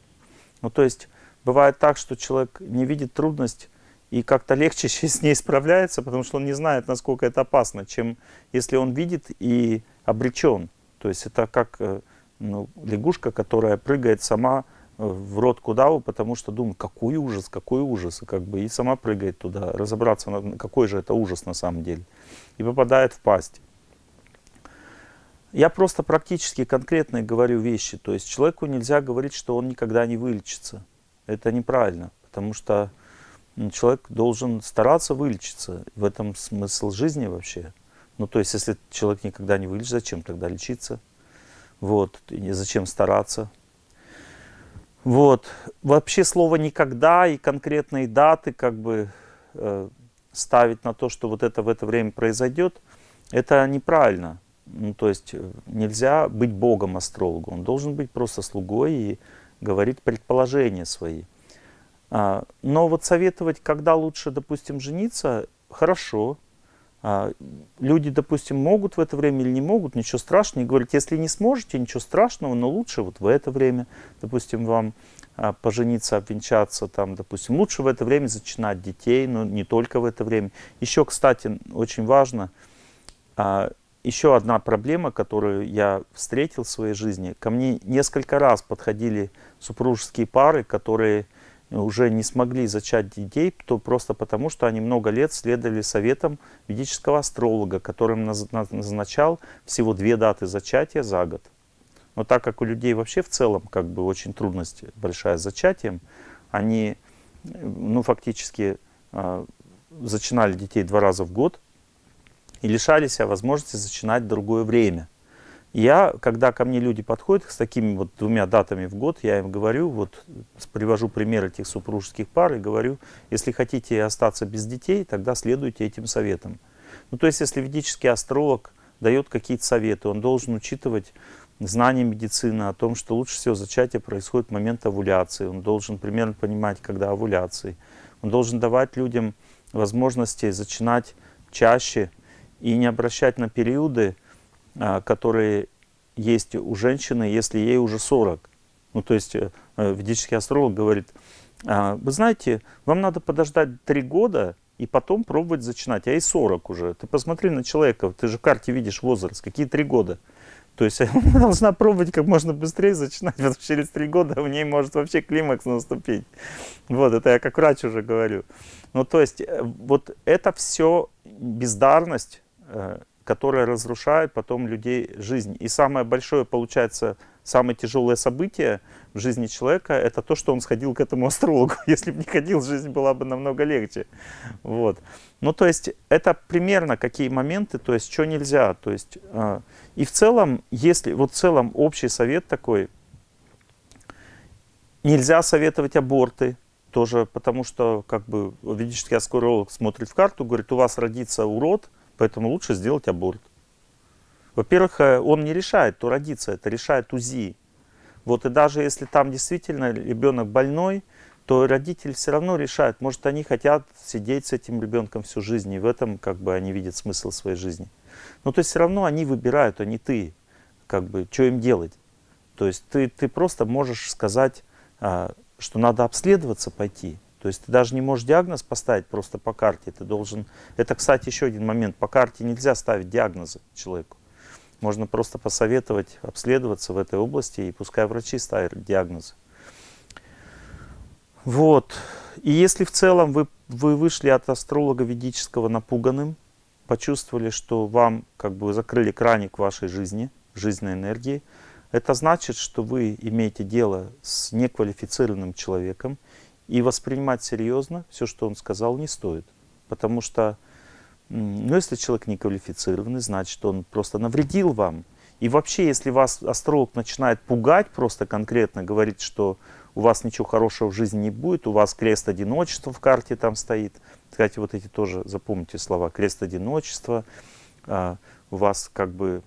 Ну, то есть, бывает так, что человек не видит трудность и как-то легче с ней справляется, потому что он не знает, насколько это опасно, чем если он видит и обречен. То есть, это как э, ну, лягушка, которая прыгает сама э, в рот кудаву, потому что думает, какой ужас, какой ужас, и как бы и сама прыгает туда, разобраться, какой же это ужас на самом деле, и попадает в пасть. Я просто практически конкретно говорю вещи. То есть человеку нельзя говорить, что он никогда не вылечится. Это неправильно, потому что человек должен стараться вылечиться. В этом смысл жизни вообще. Ну, то есть, если человек никогда не вылечится, зачем тогда лечиться? Вот, и зачем стараться? Вот. Вообще слово «никогда» и конкретные даты как бы э, ставить на то, что вот это в это время произойдет, это неправильно. Ну, то есть э, нельзя быть богом астрологу, он должен быть просто слугой и говорить предположения свои. А, но вот советовать, когда лучше, допустим, жениться, хорошо. А, люди, допустим, могут в это время или не могут, ничего страшного. И говорят, если не сможете, ничего страшного, но лучше вот в это время, допустим, вам а, пожениться, обвенчаться, там, допустим, лучше в это время зачинать детей, но не только в это время. Еще, кстати, очень важно, еще одна проблема, которую я встретил в своей жизни. Ко мне несколько раз подходили супружеские пары, которые уже не смогли зачать детей, то просто потому, что они много лет следовали советам ведического астролога, которым назначал всего две даты зачатия за год. Но так как у людей вообще в целом как бы очень трудность большая с зачатием, они ну, фактически э, зачинали детей два раза в год, и лишали себя возможности зачинать другое время. Я, когда ко мне люди подходят с такими вот двумя датами в год, я им говорю, вот привожу пример этих супружеских пар и говорю, если хотите остаться без детей, тогда следуйте этим советам. Ну, то есть, если ведический астролог дает какие-то советы, он должен учитывать знание медицины о том, что лучше всего зачатие происходит в момент овуляции. Он должен примерно понимать, когда овуляции. Он должен давать людям возможности зачинать чаще и не обращать на периоды, а, которые есть у женщины, если ей уже 40. Ну, то есть э, ведический астролог говорит, «А, вы знаете, вам надо подождать 3 года, и потом пробовать зачинать. А и 40 уже. Ты посмотри на человека, ты же в карте видишь возраст, какие 3 года. То есть она должна пробовать как можно быстрее зачинать, потому что через 3 года у ней может вообще климакс наступить. Вот, это я как врач уже говорю. Ну, то есть э, вот это все бездарность, э, которая разрушает потом людей жизнь. И самое большое, получается, самое тяжелое событие в жизни человека, это то, что он сходил к этому астрологу. Если бы не ходил, жизнь была бы намного легче. Вот. Ну, то есть, это примерно какие моменты, то есть, что нельзя. То есть, э, и в целом, если, вот в целом общий совет такой, нельзя советовать аборты, тоже потому что, как бы, ведический астролог смотрит в карту, говорит, у вас родится урод, поэтому лучше сделать аборт. Во-первых, э, он не решает, кто родится, это решает УЗИ. Вот и даже если там действительно ребенок больной, то родитель все равно решает. Может, они хотят сидеть с этим ребенком всю жизнь, и в этом как бы они видят смысл своей жизни. Но то есть все равно они выбирают, а не ты. Как бы, что им делать? То есть ты, ты просто можешь сказать, а, что надо обследоваться пойти. То есть ты даже не можешь диагноз поставить просто по карте. Ты должен... Это, кстати, еще один момент. По карте нельзя ставить диагнозы человеку. Можно просто посоветовать обследоваться в этой области, и пускай врачи ставят диагнозы. Вот. И если в целом вы, вы вышли от астролога ведического напуганным, почувствовали, что вам как бы закрыли краник вашей жизни, жизненной энергии, это значит, что вы имеете дело с неквалифицированным человеком, и воспринимать серьезно все, что он сказал, не стоит. Потому что ну, если человек не квалифицированный, значит, он просто навредил вам. И вообще, если вас астролог начинает пугать, просто конкретно говорить, что у вас ничего хорошего в жизни не будет, у вас крест одиночества в карте там стоит. Кстати, вот эти тоже запомните слова. Крест одиночества, а, у вас как бы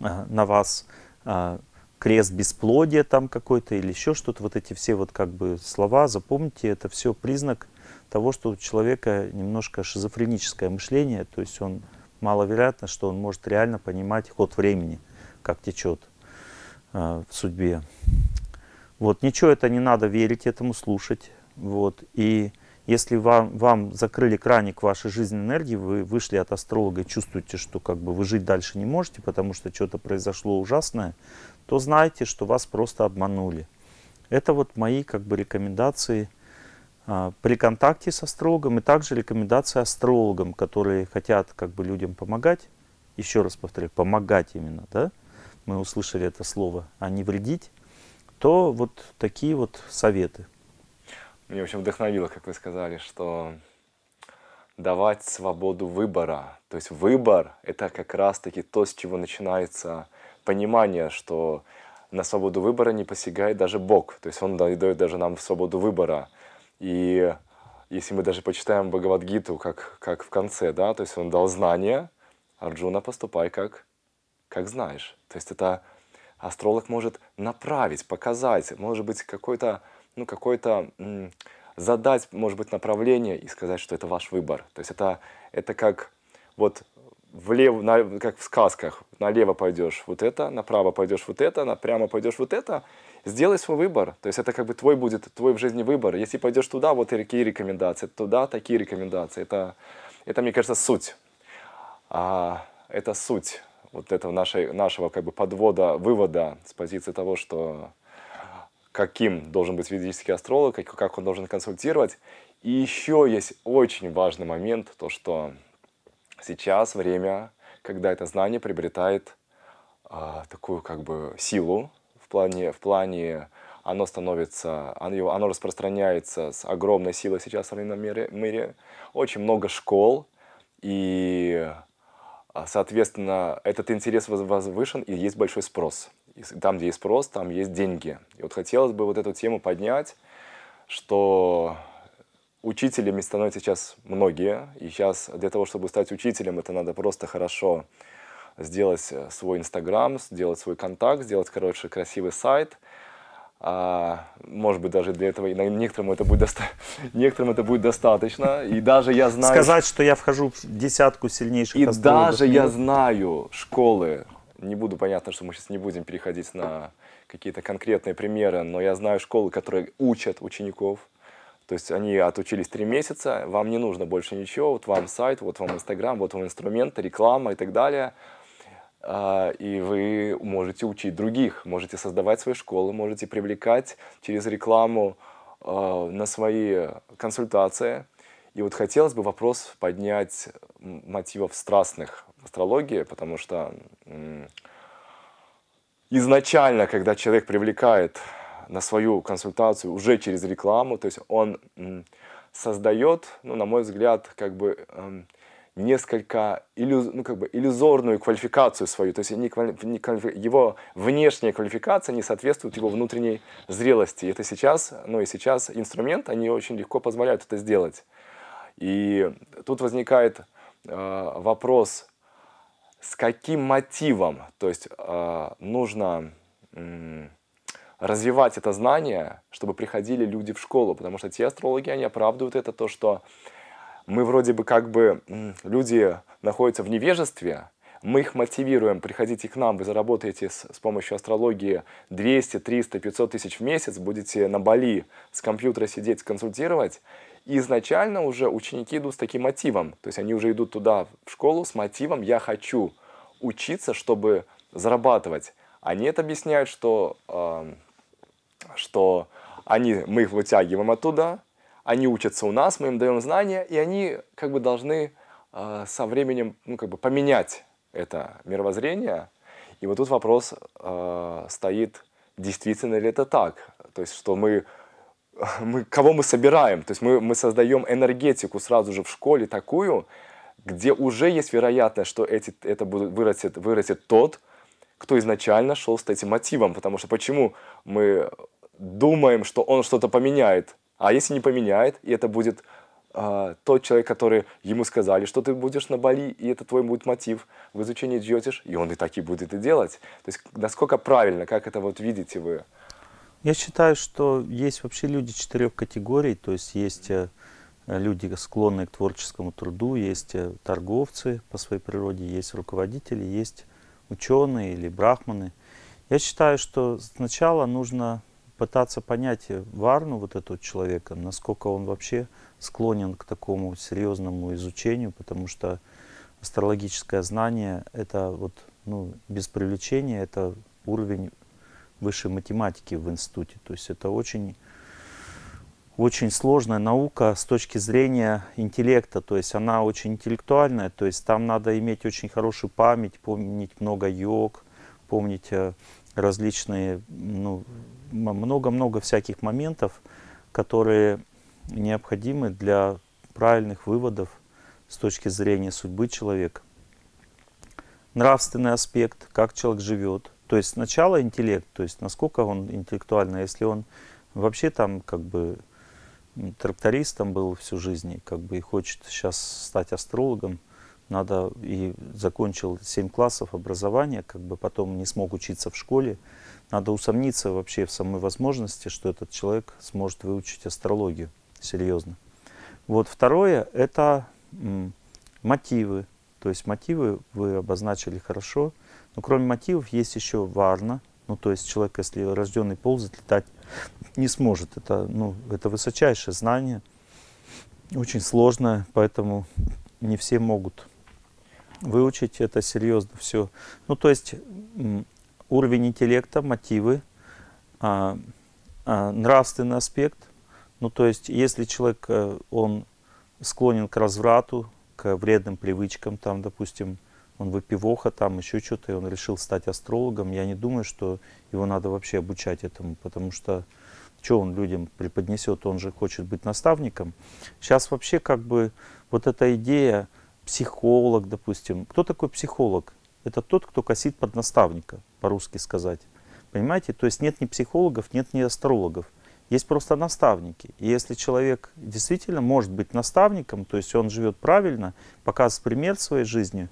а, на вас а, крест бесплодия там какой-то или еще что-то. Вот эти все вот как бы слова, запомните, это все признак того, что у человека немножко шизофреническое мышление, то есть он маловероятно, что он может реально понимать ход времени, как течет э, в судьбе. Вот, ничего это не надо верить этому, слушать. Вот, и если вам, вам закрыли краник вашей жизненной энергии, вы вышли от астролога и чувствуете, что как бы вы жить дальше не можете, потому что что-то произошло ужасное, то знайте, что вас просто обманули. Это вот мои как бы рекомендации а, при контакте с астрологом и также рекомендации астрологам, которые хотят как бы людям помогать. Еще раз повторяю, помогать именно, да? Мы услышали это слово, а не вредить. То вот такие вот советы. Мне очень вдохновило, как вы сказали, что давать свободу выбора. То есть выбор – это как раз-таки то, с чего начинается понимание, что на свободу выбора не посягает даже Бог. То есть Он дает даже нам свободу выбора. И если мы даже почитаем Бхагавадгиту, как, как в конце, да, то есть он дал знания, Арджуна, поступай как, как знаешь. То есть это астролог может направить, показать, может быть, какой-то, ну, какой-то, задать, может быть, направление и сказать, что это ваш выбор. То есть это, это как вот влево, на, как в сказках, налево пойдешь вот это, направо пойдешь вот это, напрямо пойдешь вот это, сделай свой выбор. То есть это как бы твой будет, твой в жизни выбор. Если пойдешь туда, вот такие рекомендации, туда такие рекомендации. Это, это мне кажется, суть. А, это суть вот этого нашей, нашего как бы подвода, вывода с позиции того, что каким должен быть ведический астролог, как, как он должен консультировать. И еще есть очень важный момент, то что сейчас время, когда это знание приобретает а, такую как бы силу, в плане, в плане оно становится, оно, оно распространяется с огромной силой сейчас в современном мире, мире. Очень много школ, и, а, соответственно, этот интерес возвышен, и есть большой спрос. И там, где есть спрос, там есть деньги. И вот хотелось бы вот эту тему поднять, что учителями становятся сейчас многие, и сейчас для того, чтобы стать учителем, это надо просто хорошо сделать э, свой Инстаграм, сделать свой контакт, сделать, короче, красивый сайт. А, может быть, даже для этого некоторым это, будет доста... некоторым это будет достаточно. И даже я знаю... Сказать, что я вхожу в десятку сильнейших И даже я знаю школы, не буду, понятно, что мы сейчас не будем переходить на какие-то конкретные примеры, но я знаю школы, которые учат учеников, то есть они отучились три месяца, вам не нужно больше ничего, вот вам сайт, вот вам Инстаграм, вот вам инструменты, реклама и так далее. А, и вы можете учить других, можете создавать свои школы, можете привлекать через рекламу а, на свои консультации. И вот хотелось бы вопрос поднять мотивов страстных в астрологии, потому что изначально, когда человек привлекает на свою консультацию уже через рекламу, то есть он создает, ну, на мой взгляд, как бы эм, несколько иллюз, ну, как бы иллюзорную квалификацию свою, то есть не квали, не квалифи, его внешняя квалификация не соответствует его внутренней зрелости. И это сейчас, ну и сейчас инструмент, они очень легко позволяют это сделать. И тут возникает э, вопрос, с каким мотивом, то есть э, нужно э, развивать это знание, чтобы приходили люди в школу, потому что те астрологи, они оправдывают это, то, что мы вроде бы как бы, люди находятся в невежестве, мы их мотивируем, приходите к нам, вы заработаете с, с помощью астрологии 200, 300, 500 тысяч в месяц, будете на Бали с компьютера сидеть, консультировать. И изначально уже ученики идут с таким мотивом, то есть они уже идут туда, в школу, с мотивом «я хочу учиться, чтобы зарабатывать». Они это объясняют, что что они, мы их вытягиваем оттуда, они учатся у нас, мы им даем знания, и они как бы должны э, со временем ну, как бы поменять это мировоззрение. И вот тут вопрос э, стоит, действительно ли это так. То есть, что мы, мы кого мы собираем? То есть мы, мы создаем энергетику сразу же в школе такую, где уже есть вероятность, что эти, это будет, вырастет, вырастет тот, кто изначально шел с этим мотивом. Потому что почему мы думаем, что он что-то поменяет. А если не поменяет, и это будет э, тот человек, который ему сказали, что ты будешь на Бали, и это твой будет мотив, в изучении джотиш, и он и так и будет это делать. То есть насколько правильно, как это вот видите вы? Я считаю, что есть вообще люди четырех категорий, то есть есть э, люди, склонные к творческому труду, есть э, торговцы по своей природе, есть руководители, есть ученые или брахманы. Я считаю, что сначала нужно пытаться понять Варну, вот этого человека, насколько он вообще склонен к такому серьезному изучению, потому что астрологическое знание — это вот, ну, без привлечения, это уровень высшей математики в институте. То есть это очень, очень сложная наука с точки зрения интеллекта, то есть она очень интеллектуальная, то есть там надо иметь очень хорошую память, помнить много йог, помнить э, различные, ну, много-много всяких моментов, которые необходимы для правильных выводов с точки зрения судьбы человека. Нравственный аспект, как человек живет. То есть сначала интеллект, то есть насколько он интеллектуально, если он вообще там как бы трактористом был всю жизнь, как бы и хочет сейчас стать астрологом, надо и закончил 7 классов образования, как бы потом не смог учиться в школе. Надо усомниться вообще в самой возможности, что этот человек сможет выучить астрологию серьезно. Вот второе – это мотивы. То есть мотивы вы обозначили хорошо. Но кроме мотивов есть еще варна. Ну, то есть человек, если рожденный ползать, летать не сможет. Это, ну, это высочайшее знание, очень сложное, поэтому не все могут выучить это серьезно все. Ну, то есть уровень интеллекта, мотивы, а, а, нравственный аспект. Ну, то есть если человек, э, он склонен к разврату, к вредным привычкам, там, допустим, он выпивоха, там еще что-то, и он решил стать астрологом, я не думаю, что его надо вообще обучать этому, потому что что он людям преподнесет, он же хочет быть наставником. Сейчас вообще как бы вот эта идея психолог, допустим. Кто такой психолог? Это тот, кто косит под наставника, по-русски сказать. Понимаете? То есть нет ни психологов, нет ни астрологов. Есть просто наставники. И если человек действительно может быть наставником, то есть он живет правильно, показывает пример своей жизни,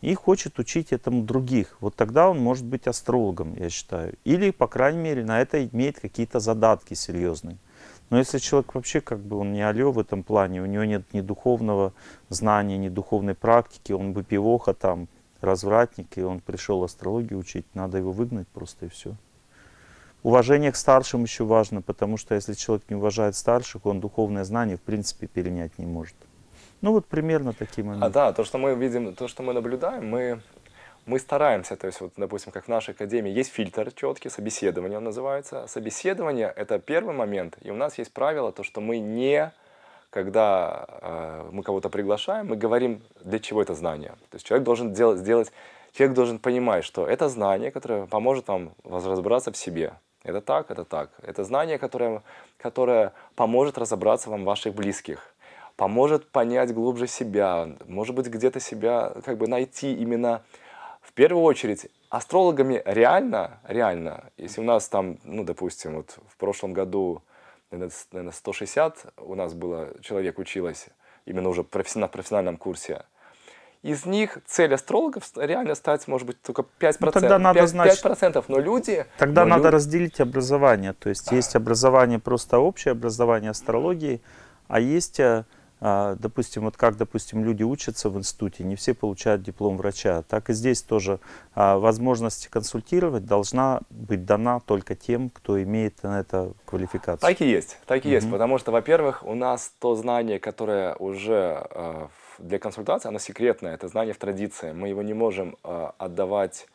и хочет учить этому других. Вот тогда он может быть астрологом, я считаю. Или, по крайней мере, на это имеет какие-то задатки серьезные. Но если человек вообще как бы он не алё в этом плане, у него нет ни духовного знания, ни духовной практики, он бы пивоха там, развратник, и он пришел астрологию учить, надо его выгнать просто и все. Уважение к старшим еще важно, потому что если человек не уважает старших, он духовное знание в принципе перенять не может. Ну вот примерно такие моменты. А да, то, что мы видим, то, что мы наблюдаем, мы, мы стараемся, то есть вот, допустим, как в нашей академии есть фильтр четкий, собеседование он называется. Собеседование — это первый момент, и у нас есть правило, то, что мы не, когда э, мы кого-то приглашаем, мы говорим, для чего это знание. То есть человек должен делать, сделать, человек должен понимать, что это знание, которое поможет вам разобраться в себе. Это так, это так. Это знание, которое, которое поможет разобраться вам в ваших близких поможет понять глубже себя, может быть, где-то себя как бы найти именно в первую очередь астрологами реально, реально, если у нас там, ну, допустим, вот в прошлом году, наверное, 160 у нас было, человек училось, именно уже на профессиональном курсе, из них цель астрологов реально стать, может быть, только 5%. Ну, тогда надо 5, знать, 5%, но люди... Тогда но надо люди... разделить образование. То есть есть образование, просто общее образование астрологии, а есть э, а, допустим, вот как, допустим, люди учатся в институте, не все получают диплом врача, так и здесь тоже а, возможность консультировать должна быть дана только тем, кто имеет на это квалификацию. Так и есть, так и угу. есть, потому что, во-первых, у нас то знание, которое уже а, для консультации, оно секретное, это знание в традиции, мы его не можем отдавать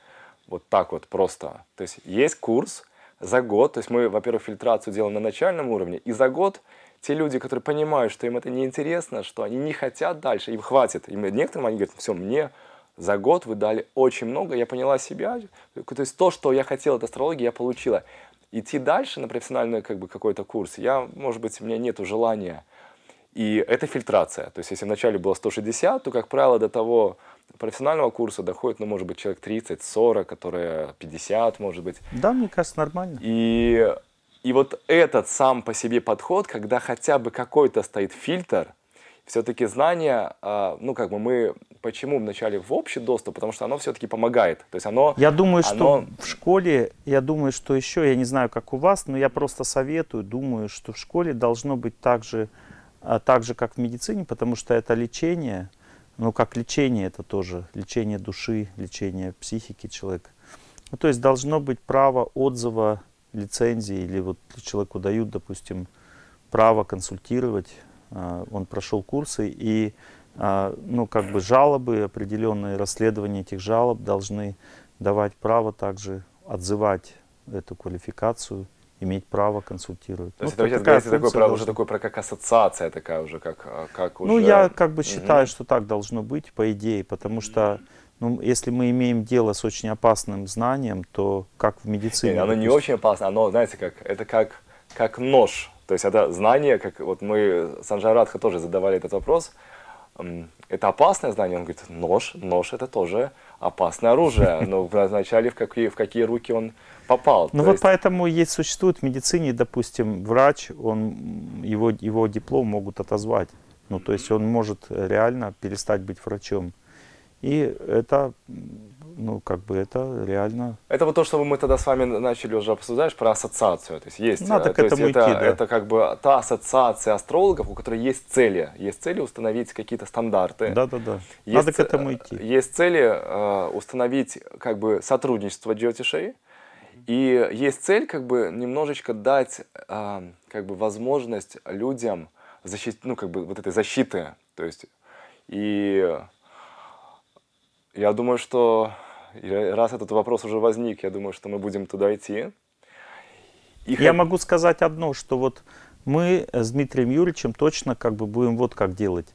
вот так вот просто. То есть есть курс за год, то есть мы, во-первых, фильтрацию делаем на начальном уровне, и за год те люди, которые понимают, что им это неинтересно, что они не хотят дальше, им хватит. И некоторым они говорят, все, мне за год вы дали очень много, я поняла себя. То есть то, что я хотела от астрологии, я получила. Идти дальше на профессиональный как бы, какой-то курс, я, может быть, у меня нет желания. И это фильтрация. То есть если вначале было 160, то, как правило, до того профессионального курса доходит, ну, может быть, человек 30, 40, которые 50, может быть. Да, мне кажется, нормально. И и вот этот сам по себе подход, когда хотя бы какой-то стоит фильтр, все-таки знание, а, ну как бы мы, почему вначале в общий доступ, потому что оно все-таки помогает. То есть оно... Я думаю, оно... что в школе, я думаю, что еще, я не знаю, как у вас, но я просто советую, думаю, что в школе должно быть так же, а, так же как в медицине, потому что это лечение, ну как лечение это тоже, лечение души, лечение психики человека. Ну, то есть должно быть право отзыва лицензии или вот человеку дают, допустим, право консультировать, а, он прошел курсы и а, ну, как бы жалобы, определенные расследования этих жалоб должны давать право также отзывать эту квалификацию, иметь право консультировать. То есть ну, это, это такое, право, уже такое, как ассоциация такая уже, как, а, как ну, уже... Ну, я как бы считаю, mm-hmm. что так должно быть, по идее, потому что ну, если мы имеем дело с очень опасным знанием, то как в медицине? Нет, оно не очень опасно, оно, знаете, как, это как, как нож. То есть это знание, как вот мы с Анжарадха тоже задавали этот вопрос, это опасное знание? Он говорит, нож, нож это тоже опасное оружие, но вначале в какие, в какие руки он попал. Ну вот есть... поэтому есть, существует в медицине, допустим, врач, он, его, его диплом могут отозвать. Ну то есть он может реально перестать быть врачом. И это, ну, как бы это реально... Это вот то, что мы тогда с вами начали уже обсуждать про ассоциацию. То есть есть... Надо э, к этому есть идти, это, да. это как бы та ассоциация астрологов, у которой есть цели. Есть цели установить какие-то стандарты. Да-да-да. Надо к этому идти. Есть цели э, установить как бы сотрудничество джотишей. И есть цель как бы немножечко дать э, как бы возможность людям защитить, ну как бы вот этой защиты. То есть и я думаю, что раз этот вопрос уже возник, я думаю, что мы будем туда идти. И я могу сказать одно, что вот мы с Дмитрием Юрьевичем точно как бы будем вот как делать.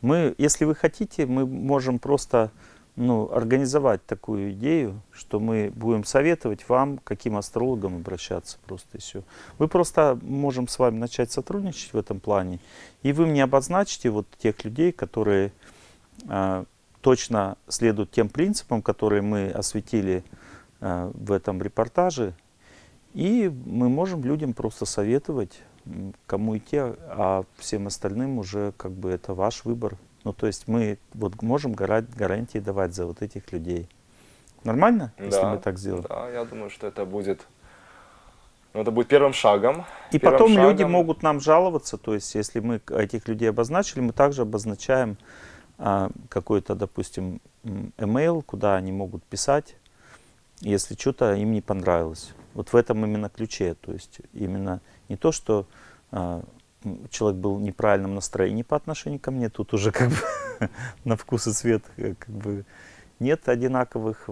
Мы, если вы хотите, мы можем просто ну, организовать такую идею, что мы будем советовать вам, каким астрологам обращаться просто и все. Мы просто можем с вами начать сотрудничать в этом плане, и вы мне обозначите вот тех людей, которые а, точно следуют тем принципам, которые мы осветили э, в этом репортаже. И мы можем людям просто советовать, кому идти, а всем остальным уже как бы это ваш выбор. Ну, то есть мы вот можем гарантии давать за вот этих людей. Нормально, Да, если мы так сделаем? Да, я думаю, что это будет, ну, это будет первым шагом. И Первым потом люди шагом- могут нам жаловаться, то есть если мы этих людей обозначили, мы также обозначаем какой-то, допустим, email, куда они могут писать, если что-то им не понравилось. Вот в этом именно ключе, то есть именно не то, что а, человек был в неправильном настроении по отношению ко мне, тут уже как бы на вкус и цвет э, как бы нет одинаковых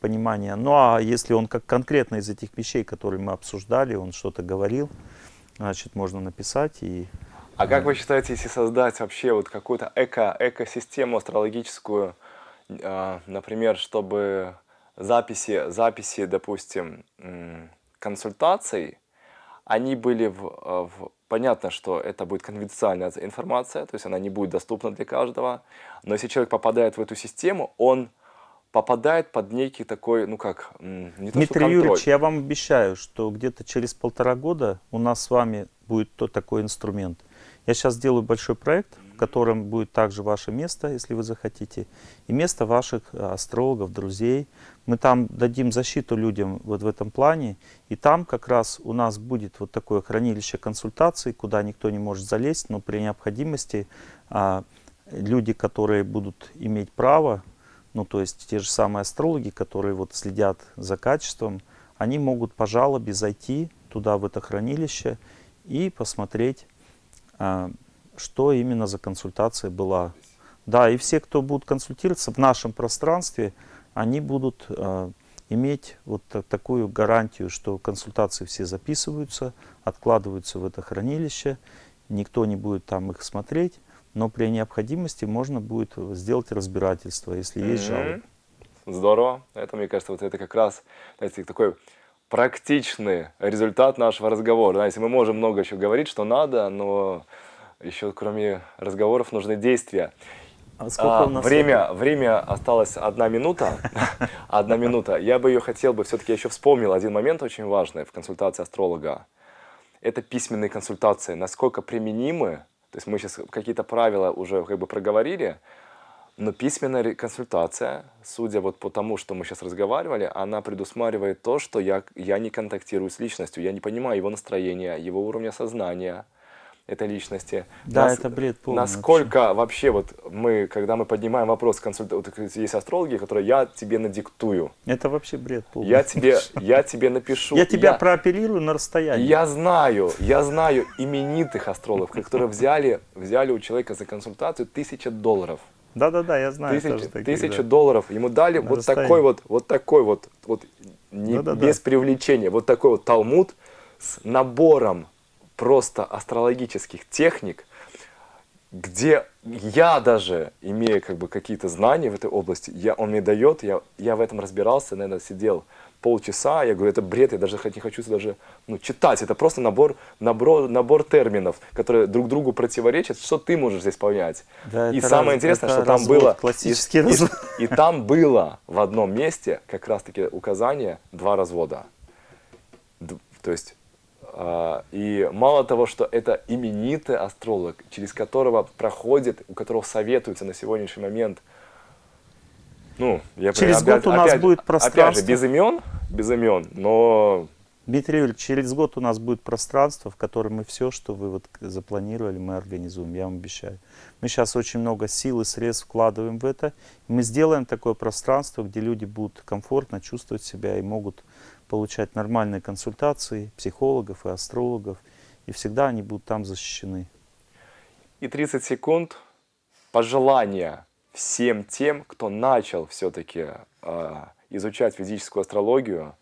понимания. Ну а если он как конкретно из этих вещей, которые мы обсуждали, он что-то говорил, значит можно написать и А как вы считаете, если создать вообще вот какую-то эко, экосистему астрологическую, а, например, чтобы записи, записи, допустим, консультаций, они были в, а, в- Понятно, что это будет конфиденциальная информация, то есть она не будет доступна для каждого, но если человек попадает в эту систему, он попадает под некий такой, ну как, не то Дмитрий. Юрьевич, я вам обещаю, что где-то через полтора года у нас с вами будет то такой инструмент. Я сейчас делаю большой проект, в котором будет также ваше место, если вы захотите, и место ваших э, астрологов, друзей. Мы там дадим защиту людям вот в этом плане, и там как раз у нас будет вот такое хранилище консультаций, куда никто не может залезть, но при необходимости а, люди, которые будут иметь право, ну то есть те же самые астрологи, которые вот следят за качеством, они могут по жалобе зайти туда, в это хранилище, и посмотреть, что именно за консультация была. Да, и все, кто будут консультироваться в нашем пространстве, они будут а, иметь вот та- такую гарантию, что консультации все записываются, откладываются в это хранилище, никто не будет там их смотреть, но при необходимости можно будет сделать разбирательство, если есть жалобы. Здорово. Это, мне кажется, вот это как раз, знаете, такой практичный результат нашего разговора. Знаете, мы можем много еще говорить, что надо, но еще кроме разговоров нужны действия. А сколько А, у нас время, время осталось одна минута. Одна минута. Я бы ее хотел бы все-таки еще вспомнил один момент очень важный в консультации астролога. Это письменные консультации. Насколько применимы, то есть мы сейчас какие-то правила уже как бы проговорили, но письменная консультация, судя вот по тому, что мы сейчас разговаривали, она предусматривает то, что я, я не контактирую с личностью, я не понимаю его настроения, его уровня сознания этой личности. Да, Нас- это бред полный Насколько вообще. вот мы, когда мы поднимаем вопрос консульта, вот есть астрологи, которые я тебе надиктую, Это вообще бред полный. я тебе, я тебе напишу. Я тебя прооперирую на расстоянии. Я знаю, я знаю именитых астрологов, которые взяли, взяли у человека за консультацию тысяча долларов. Да-да-да, я знаю. Тысяча, тоже таких, тысяча да. долларов. Ему дали На вот расстоянии. такой вот, вот такой вот, вот не, Да-да-да. без привлечения, вот такой вот талмуд с набором просто астрологических техник, где я даже, имея как бы какие-то знания в этой области, я, он мне дает, я, я в этом разбирался, наверное, сидел полчаса, я говорю, это бред, я даже не хочу даже ну, читать, это просто набор, набор, набор терминов, которые друг другу противоречат, что ты можешь здесь понять. Да, и самое раз- интересное, что там развод, было... классический и- и- развод. и там было в одном месте как раз-таки указание два развода. То есть, а, и мало того, что это именитый астролог, через которого проходит, у которого советуется на сегодняшний момент, ну, я Через опять- год у нас опять- будет Опять же, пространство. без имен, без имен, но Дмитрий Юрьевич, через год у нас будет пространство, в котором мы все, что вы вот запланировали, мы организуем, я вам обещаю. Мы сейчас очень много сил и средств вкладываем в это. Мы сделаем такое пространство, где люди будут комфортно чувствовать себя и могут получать нормальные консультации психологов и астрологов. И всегда они будут там защищены. и 30 секунд пожелания всем тем, кто начал все-таки изучать физическую астрологию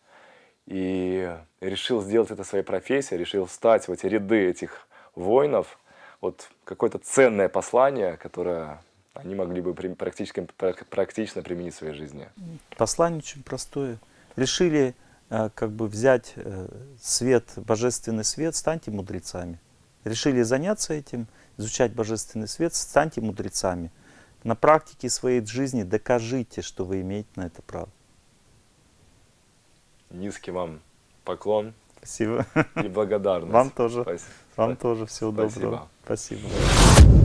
и решил сделать это своей профессией, решил встать в эти ряды этих воинов, вот какое-то ценное послание, которое они могли бы практически, прак- практично применить в своей жизни. Послание очень простое. Решили э, как бы взять э, свет, божественный свет, станьте мудрецами. Решили заняться этим, изучать божественный свет, станьте мудрецами. На практике своей жизни докажите, что вы имеете на это право. Низкий вам поклон Спасибо. и благодарность. Вам тоже. Спасибо. Вам тоже всего Спасибо. доброго. Спасибо.